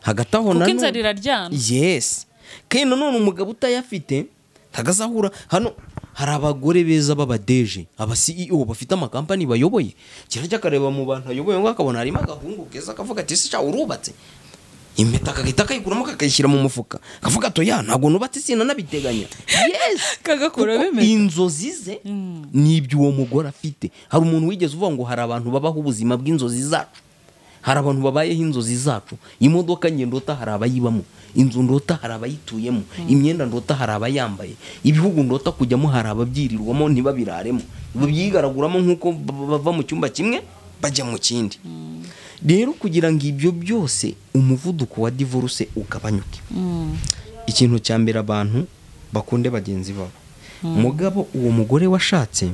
Hagati aho kuko nanone- inzara iraryana. Yes. Kandi nanone umugabo utayafite ntagazahura hano hari abagore beza b'abadeje aba CEO bafite amakampani bayoboye. Kirajya akareba mu bantu ayoboye ngo akabona harimo agahungu keza akavuga ati ese urubatse? Impeta akagahita akayikuramo kakayishyira mu mufuka. Akavuga ati oya ntabwo nubatse sinanabiteganya yes! [laughs] Kagakura Kuko bimeze. inzozi ze ni ibyo uwo mugore afite. Hari umuntu wigeze uvuga ngo hari abantu babaho ubuzima bw'inzozi zacu? Hari abantu babayeho inzozi zacu. Imodoka njye ndota hari abayibamo. Inzu ndota hari abayituyemo. Imyenda ndota hari abayambaye. Ibihugu ndota kujyamo hari ababyirirwamo ntibabiraremo. Babyigaraguramo nk'uko bava mu cyumba kimwe bajya mu kindi. Rero kugira ngo ibyo byose umuvuduko wa divorce ugabanyuke. Ikintu cya mbere abantu bakunde bagenzi babo. Mugabo uwo mugore washatse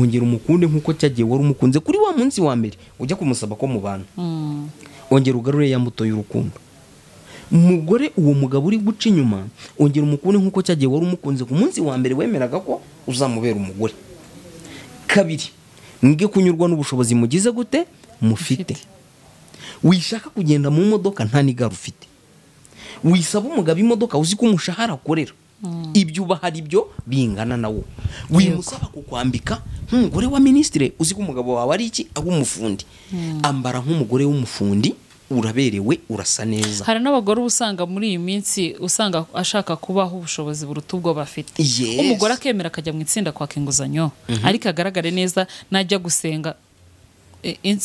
ongera umukunde nk'uko cyagiye wari umukunze kuri wa munsi wa mbere ujya kumusaba ko mubana. Mm. ongera ugarure ya mbuto y'urukundo. Umugore uwo mugabo uri guca inyuma ongera umukunde nk'uko cyagiye wari umukunze ku munsi wa mbere wemeraga ko uzamubera umugore. Kabiri mwige kunyurwa n'ubushobozi mugize gute? Mufite. Wishaka kugenda mu modoka nta n'igare ufite. Wisaba umugabo imodoka uzi ko umushahara akorera. Ibyo uba hari ibyo bingana nawo wimusaba kukwambika nk'umugore wa minisitiri uzi ko umugabo wawe ari iki ari umufundi? Ambara nk'umugore w'umufundi uraberewe urasa neza. Hari n'abagore uba usanga muri iyi minsi usanga ashaka kubaho ubushobozi buruta ubwo bafite. Umugore akemera akajya mu itsinda kwaka inguzanyo ariko agaragare neza najya gusenga.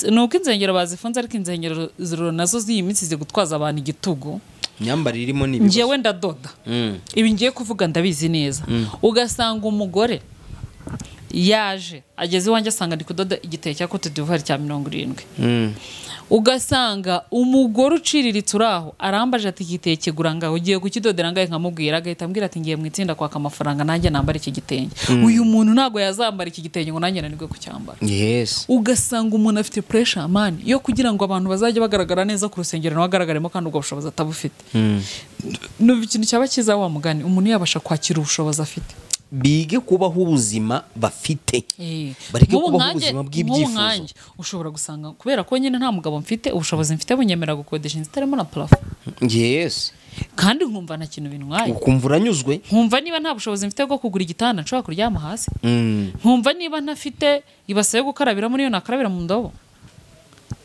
Ni uko insengero bazifunze ariko insengero na zo z'iyi minsi ziri gutwaza abantu igitugu. Imyambarire irimo n'ibibazo. Njyewe ndadoda. Mm. ibi ngiye kuvuga ndabizi neza. Ugasanga umugore yaje ageze iwanjye asanga ndi kudoda igitenge cya cote d'ivoire cya mirongo irindwi. Mm. ugasanga umugore uciriritse uri aho arambaje ati igitenge kigura ngaho ugiye kukidodera ngahe nkamubwira agahita ambwira ati ngiye mu itsinda kwaka amafaranga nanjye nambara iki gitenge. Uyu muntu ntabwo yazambara iki gitenge ngo nanjye nanirwe kucyambara yes. Ugasanga umuntu afite puresha mani yo kugira ngo abantu bazajye bagaragara neza ku rusengero nawe agaragaremo kandi ubwo bushobozi atabufite. Mm. numva ikintu cyaba cyiza wa mugani umuntu yabasha kwakira ubushobozi afite. Bige kubaho ubuzima bafite. Eh, bareke kubaho ubuzima bw'ibyifuzo. ushobora gusanga kubera ko nyine nta mugabo mfite ubushobozi mfite bunyemera gukodesha inzu itarimo na parafo yes. Kandi nkumva nta kintu bintwaye. Ukumva uranyuzwe? Nkumva niba nta bushobozi mfite bwo kugura igitanda nshobora kuryama hasi. Mm. nkumva niba ntafite ibase yo gukarabiramo niyo nakarabira mu ndobo.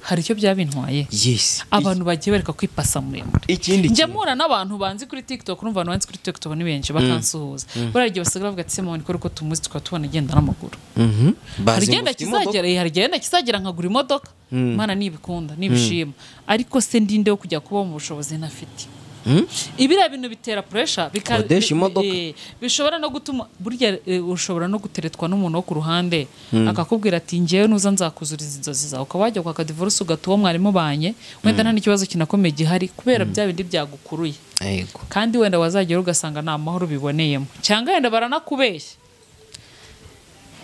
Hari icyo byaba bintwaye yes. Abantu bagiye bareka kwipasa muremure njya mpura n'abantu banzi kuri tiktok abantu banzi kuri tiktok ni benshi bakansuhuza. Buriya igihe basigaye bavuga ati semoni ko tumuzi tukaba tubona agenda n'amaguru. Mhm. hari igenda kizagera hari igenda kizagera nkagura imodoka. Mana nibikunda nibishima. Ariko se ndinde wo kujya kuba mu bushobozi ntafite ibiriya bintu bitera puresha imodoka. bishobora no gutuma burya eh, ushobora no guteretwa n'umuntu wo ku ruhande akakubwira ati ngewe nuza nzakuzuriza inzozi zawe. Ukaba wajya kwaka divorce ugata uwo mwarimu banye wenda nta n'ikibazo kinakomeye gihari kubera bya bindi byagukuruye. Kandi wenda wazagera ugasanga nta mahoro biboneyemo. Cyangwa wenda baranakubeshya.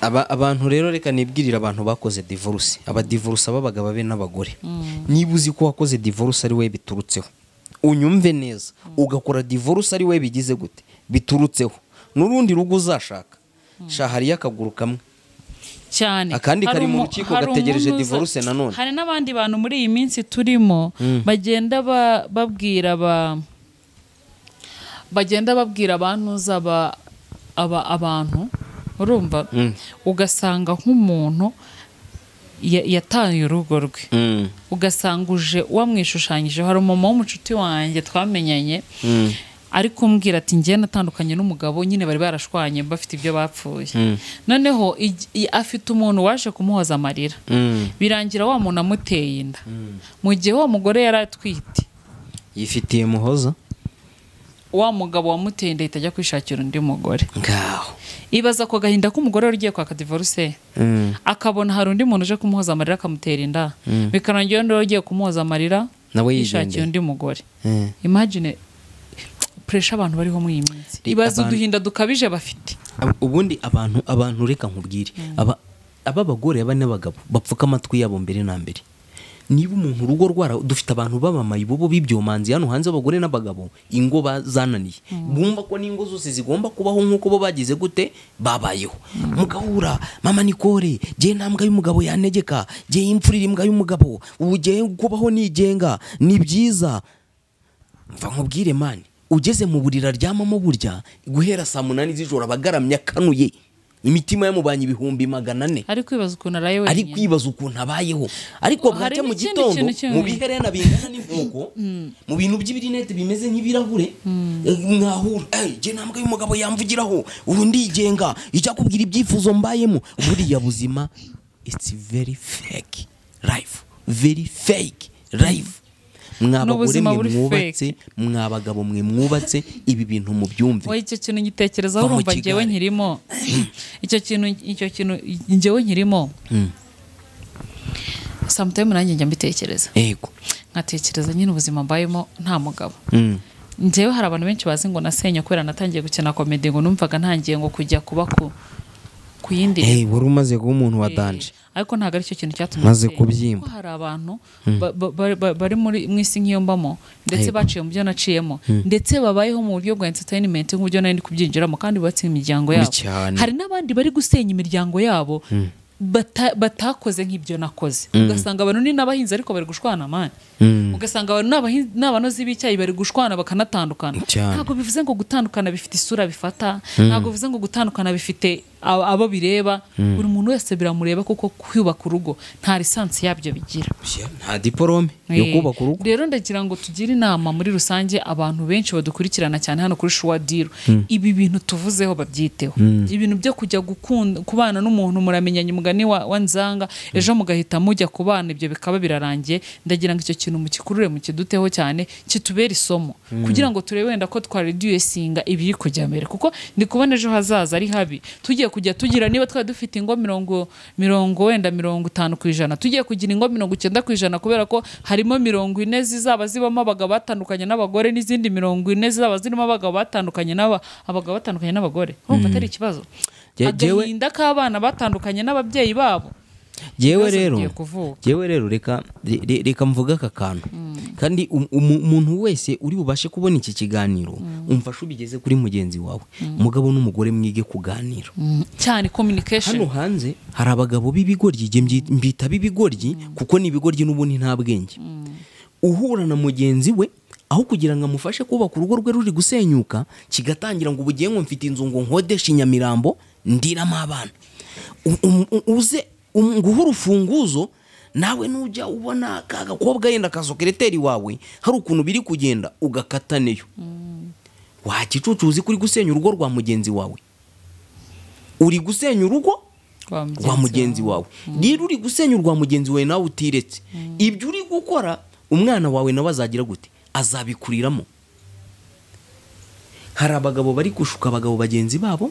Aba, abantu rero reka nibwirire abantu bakoze divorce. Abadivorce babaga babe n'abagore. Niba uzi ko wakoze divorce ari we biturutseho. Unyumve neza ugakora divorce ari we bigize gute? Biturutseho. N'urundi rugo uzashaka? Sha hariyo akaguru kamwe. Cyane. Akandi kari mu rukiko gategereje divorce nanone. hari n'abandi bantu muri iyi minsi turimo bagenda ba- babwira ba bagenda babwira abantuza aba, aba abantu urumva? Ugasanga nk'umuntu yataye urugo rwe. Mm, ugasanga uje wamwishushanyijeho hari umumama w'umucuti wanjye twamenyanye ari kumbwira ati njye natandukanye n'umugabo nyine bari barashwanye bafite ibyo bapfuye. Noneho ij- i- afite umuntu waje kumuhoza amarira. Mm. birangira wa muntu amuteye inda. Mu gihe wa mugore yari atwite. Yifitiye muhoza? Wa mugabo wamuteye inda ahita ajya kwishakira undi mugore. Ngaho. Ibaza ako gahinda k'umugore wari ugiye kwaka divorce Mm, akabona hari undi muntu uje kumuhoza amarira akamutera inda. Bikarangira undi wari ugiye kumuhoza amarira nawe yishakiye undi mugore. Mm. imagine puresha abantu bariho muri iyi minsi. Ibaza uduhinda dukabije bafite. Ubundi abantu abantu reka nkubwire. Aba aba bagore aba n'abagabo bapfuka amatwi yabo mbere na mbere. Niba umuntu urugo rwara dufite abantu b'abamayi bobo b'ibyomanzi hano hanze abagore n'abagabo ingo bazananiye. Bumva ko n'ingo zose zigomba kubaho nk'uko bo bagize gute? Babayeho. Mugahura mama nikore jye nta mbwa y'umugabo yantegeka jye imfurira imbwa y'umugabo ubu jye kubaho nigenga ni byiza. Mva nkubwire mani ugeze mu buriri aryamamo burya guhera saa munani z'ijoro aba agaramye akanuye. Imitima yamubanye ibihumbi magana ane. Ari kwibaza ukuntu araye ari kwibaza ukuntu abayeho. Ariko bwacya mu gitondo mu biherena bingana n'inkoko [laughs] mu bintu by'ibirinete bimeze nk'ibirahure eh, mwahura "Ey, jye ntabwo y'umugabo yamvugiraho ubu ndigenga icyo akubwira ibyifuzo mbayemo. Buriya buzima it's very fake life very fake life. Mwa bagore N'ubuzima mwe mwubatse mwa bagabo mwe mwubatse ibi bintu mubyumve. Wowe icyo kintu ngitekerezaho urumva kigare. nkirimo. [clears throat] Icyo kintu icyo kintu njyewe nkirimo. Mm. samutayime nanjye njya mbitekereza. Yego. Nkatekereza nyine ubuzima mbayemo nta mugabo. Mm. njyewe hari abantu benshi bazi ngo nasenye kubera natangiye gukina komedi ngo numvaga ntangiye ngo kujya kuba ku yindi wari umaze kuba umuntu wa danje ariko ntabwo ari cyo kintu cyatumye Maze kubyimba. Kuko hari abantu ba- ba- ba- ba- bari muri mu isi nk'iyo mbamo ndetse baciye mu byo naciyemo ndetse babayeho mu buryo bwa entertainment nk'uburyo nari ndi kubyinjiramo kandi bubatse imiryango yabo. hari n'abandi bari gusenya imiryango yabo bata- batakoze nk'ibyo nakoze. Ugasanga abantu ni n'abahinzi ariko bari gushwana mani Mm. ugasanga abantu ni abanozi b'icyayi bari gushwana bakanatandukana. Ntabwo bivuze ngo gutandukana bifite isura bifata. Ntabwo bivuze ngo gutandukana bifite abo bireba buri muntu wese biramureba kuko kubaka urugo nta lisansi yabyo bigira. Nta diporome yo Eh, kubaka urugo. rero ndagira ngo tugire inama muri rusange abantu benshi badukurikirana cyane hano kuri shuwa diru ibi bintu tuvuzeho babyiteho. Ibintu byo kujya kubana n'umuntu muramenyanye umugani wa, nzanga ejo mugahita mujya kubana ibyo bikaba birarangiye. Ndagira ngo icyo kintu mukikurure mukiduteho cyane kitubere isomo. Kugira ngo turebe wenda ko twareduyesinga ibiri kujya mbere. Kuko ndi kubona ejo hazaza ari habi. Tugiye kujya tugira niba twari dufite ingo mirongo mirongo wenda mirongo itanu ku ijana. Tugiye kugira ingo mirongo icyenda ku ijana kubera ko harimo mirongo ine zizaba zibamo abagabo batandukanye n'abagore n'izindi mirongo ine zizaba zirimo abagabo batandukanye abagabo batandukanye n'abagore. Urumva atari ikibazo? Je- jewe- agahinda k'abana batandukanye n'ababyeyi babo. Yewe rero yewe rero reka re- re- reka mvuge aka kantu. Kandi um- umu- umuntu wese uri bubashe kubona iki kiganiro umfashe ubigeze kuri mugenzi wawe. Umugabo n'umugore mwige kuganira. Cyane communication. Hano hanze hari abagabo b'ibigoryi mbita b'ibigoryi kuko ni ibigoryi n'ubundi nta bwenge. Uhura na mugenzi we aho kugira ngo amufashe kubaka urugo rwe ruri gusenyuka kigatangira ngo ubugiye ngo mfite inzu ngo nkodeshe i nyamirambo ndiramo abana. Um- uze um- nguhe urufunguzo nawe nujya ubona ka gakobwa yenda ka sokereteri wawe hari ukuntu biri kugenda ugakata neyo wagicucu uzi ko uri gusenya urugo rwa mugenzi wawe? Uri gusenya urugo rwa mugenzi wawe. rero uri gusenya urwa mugenzi wawe nawe utiretse. Ibyo uri gukora umwana wawe nawe azagira gute? Azabikuriramo. Hari abagabo bari gushuka abagabo bagenzi babo?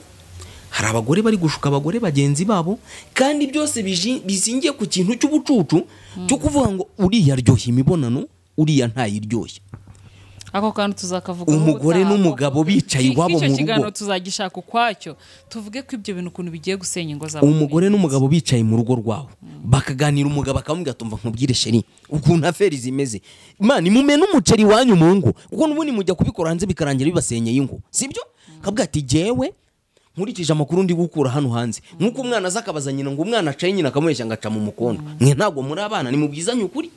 Hari abagore bari gushuka abagore bagenzi babo kandi byose bizingiye ku kintu cy'ubucucu cyo kuvuga ngo uriya aryoshya imibonano uriya ntayiryoshya ako kantu tuzakavuga Umugore n'umugabo bicaye iwabo mu rugo. kiganiro tuzagishaka ukwacyo. Tuvuge ko ibyo bintu ukuntu bigiye gusenya ingo zabo umugore n'umugabo bicaye mu rugo rwabo bakaganira umugabo akamubwira tumva nkubwire sheri ukuntu aferi zimeze. Imana imume n'umuceri wanyu mu ngo kuko n'ubundi mujya kubikora hanze bikarangira bibasenyeye ingo sibyo kabwa ati jyewe nkurikije amakuru ndi gukura hano hanze. Nk'uko umwana aza akabaza nyina ngo umwana acaye nyina akamubeshya ngo aca mu mukondo. Mwe ntabwo muri abana nimubwizanye ukuri.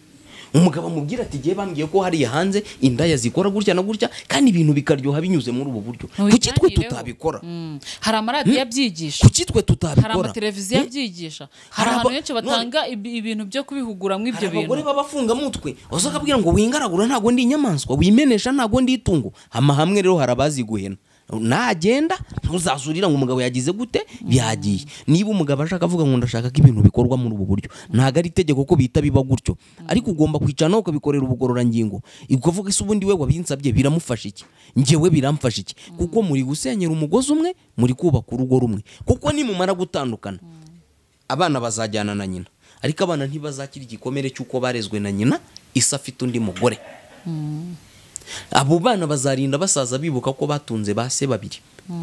Umugabo amubwira ati jyewe bambwiye ko hariya hanze indaya zikora gutya na gutya kandi ibintu bikaryoha binyuze muri ubu buryo. Kuki twe tutabikora? Mm. hari amaradiyo abyigisha. Kuki twe hari tutabikora amateleviziyo Hmm? abyigisha. Hari hari ahantu aba- henshi batanga ibi- ibintu byo kubihuguramo ibyo hari abagore bintu. b'abafungamutwe waza akabwira ngo wingaragura ntabwo ndi inyamaswa wimenesha ntabwo ndi itungo. Hama hamwe rero hari abazi guhena nagenda ntuzazurira ngo umugabo yagize gute? Byagiye. Niba umugabo ashaka avuga ngo ndashaka ko ibintu bikorwa muri ubu buryo ntabwo ari itegeko ko bihita biba gutyo. Ariko ugomba kwicara nawe ukabikorera ubugororangingo. Ukavuga ese ubundi we wabinsabye biramufasha iki? Njyewe biramfasha iki? Kuko muri gusenyera umugozi umwe muri kubaka urugo rumwe. Kuko nimumara gutandukana. Abana bazajyana na nyina. Ariko abana ntibazakira igikomere cy'uko barezwe na nyina isi afite undi mugore. Abo bana bazarinda basaza bibuka ko batunze ba se babiri.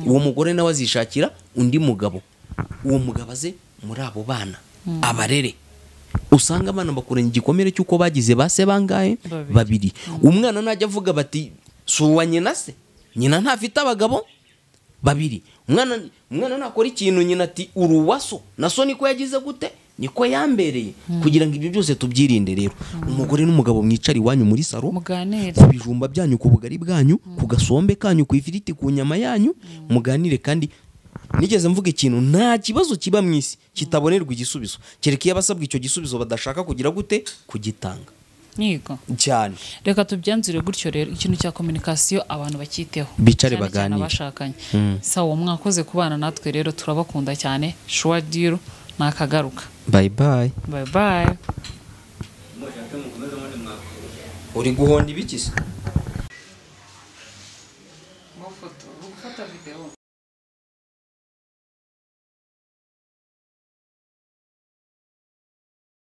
Uwo mugore nawe azishakira undi mugabo. Uwo mugabo aze muri abo bana. Abarere. Usanga abana bakuranye igikomere cy'uko bagize ba se bangahe? Babiri. babiri. Umwana najya avuga bati si uwa nyina se? Nyina ntafite abagabo? Babiri. Umwana nakora ikintu nyina ati uri uwa so na so niko yagize gute? Niko yambereye kugira ngo ibyo byose tubyirinde rero. Umugore n'umugabo mwicara iwanyu muri saro ku bijumba byanyu ku bugari bwanyu ku gasombe kanyu ku ifiriti ku nyama yanyu muganire. Kandi nigeze mvuga ikintu nta kibazo kiba mu isi kitabonerwa igisubizo. Kereka iyo abasabwa icyo gisubizo badashaka kugira gute kugitanga. Cyane. Reka tubyanzure gutyo rero ikintu cya kominikasiyo abantu bakiteho. Bicare Cyane cyane baganire. abashakanye. Sawa mwakoze kubana natwe rero turabakunda cyane. Shuwa diru nakagaruka bayi bayi bayi bayi uri guhonda ibiki se?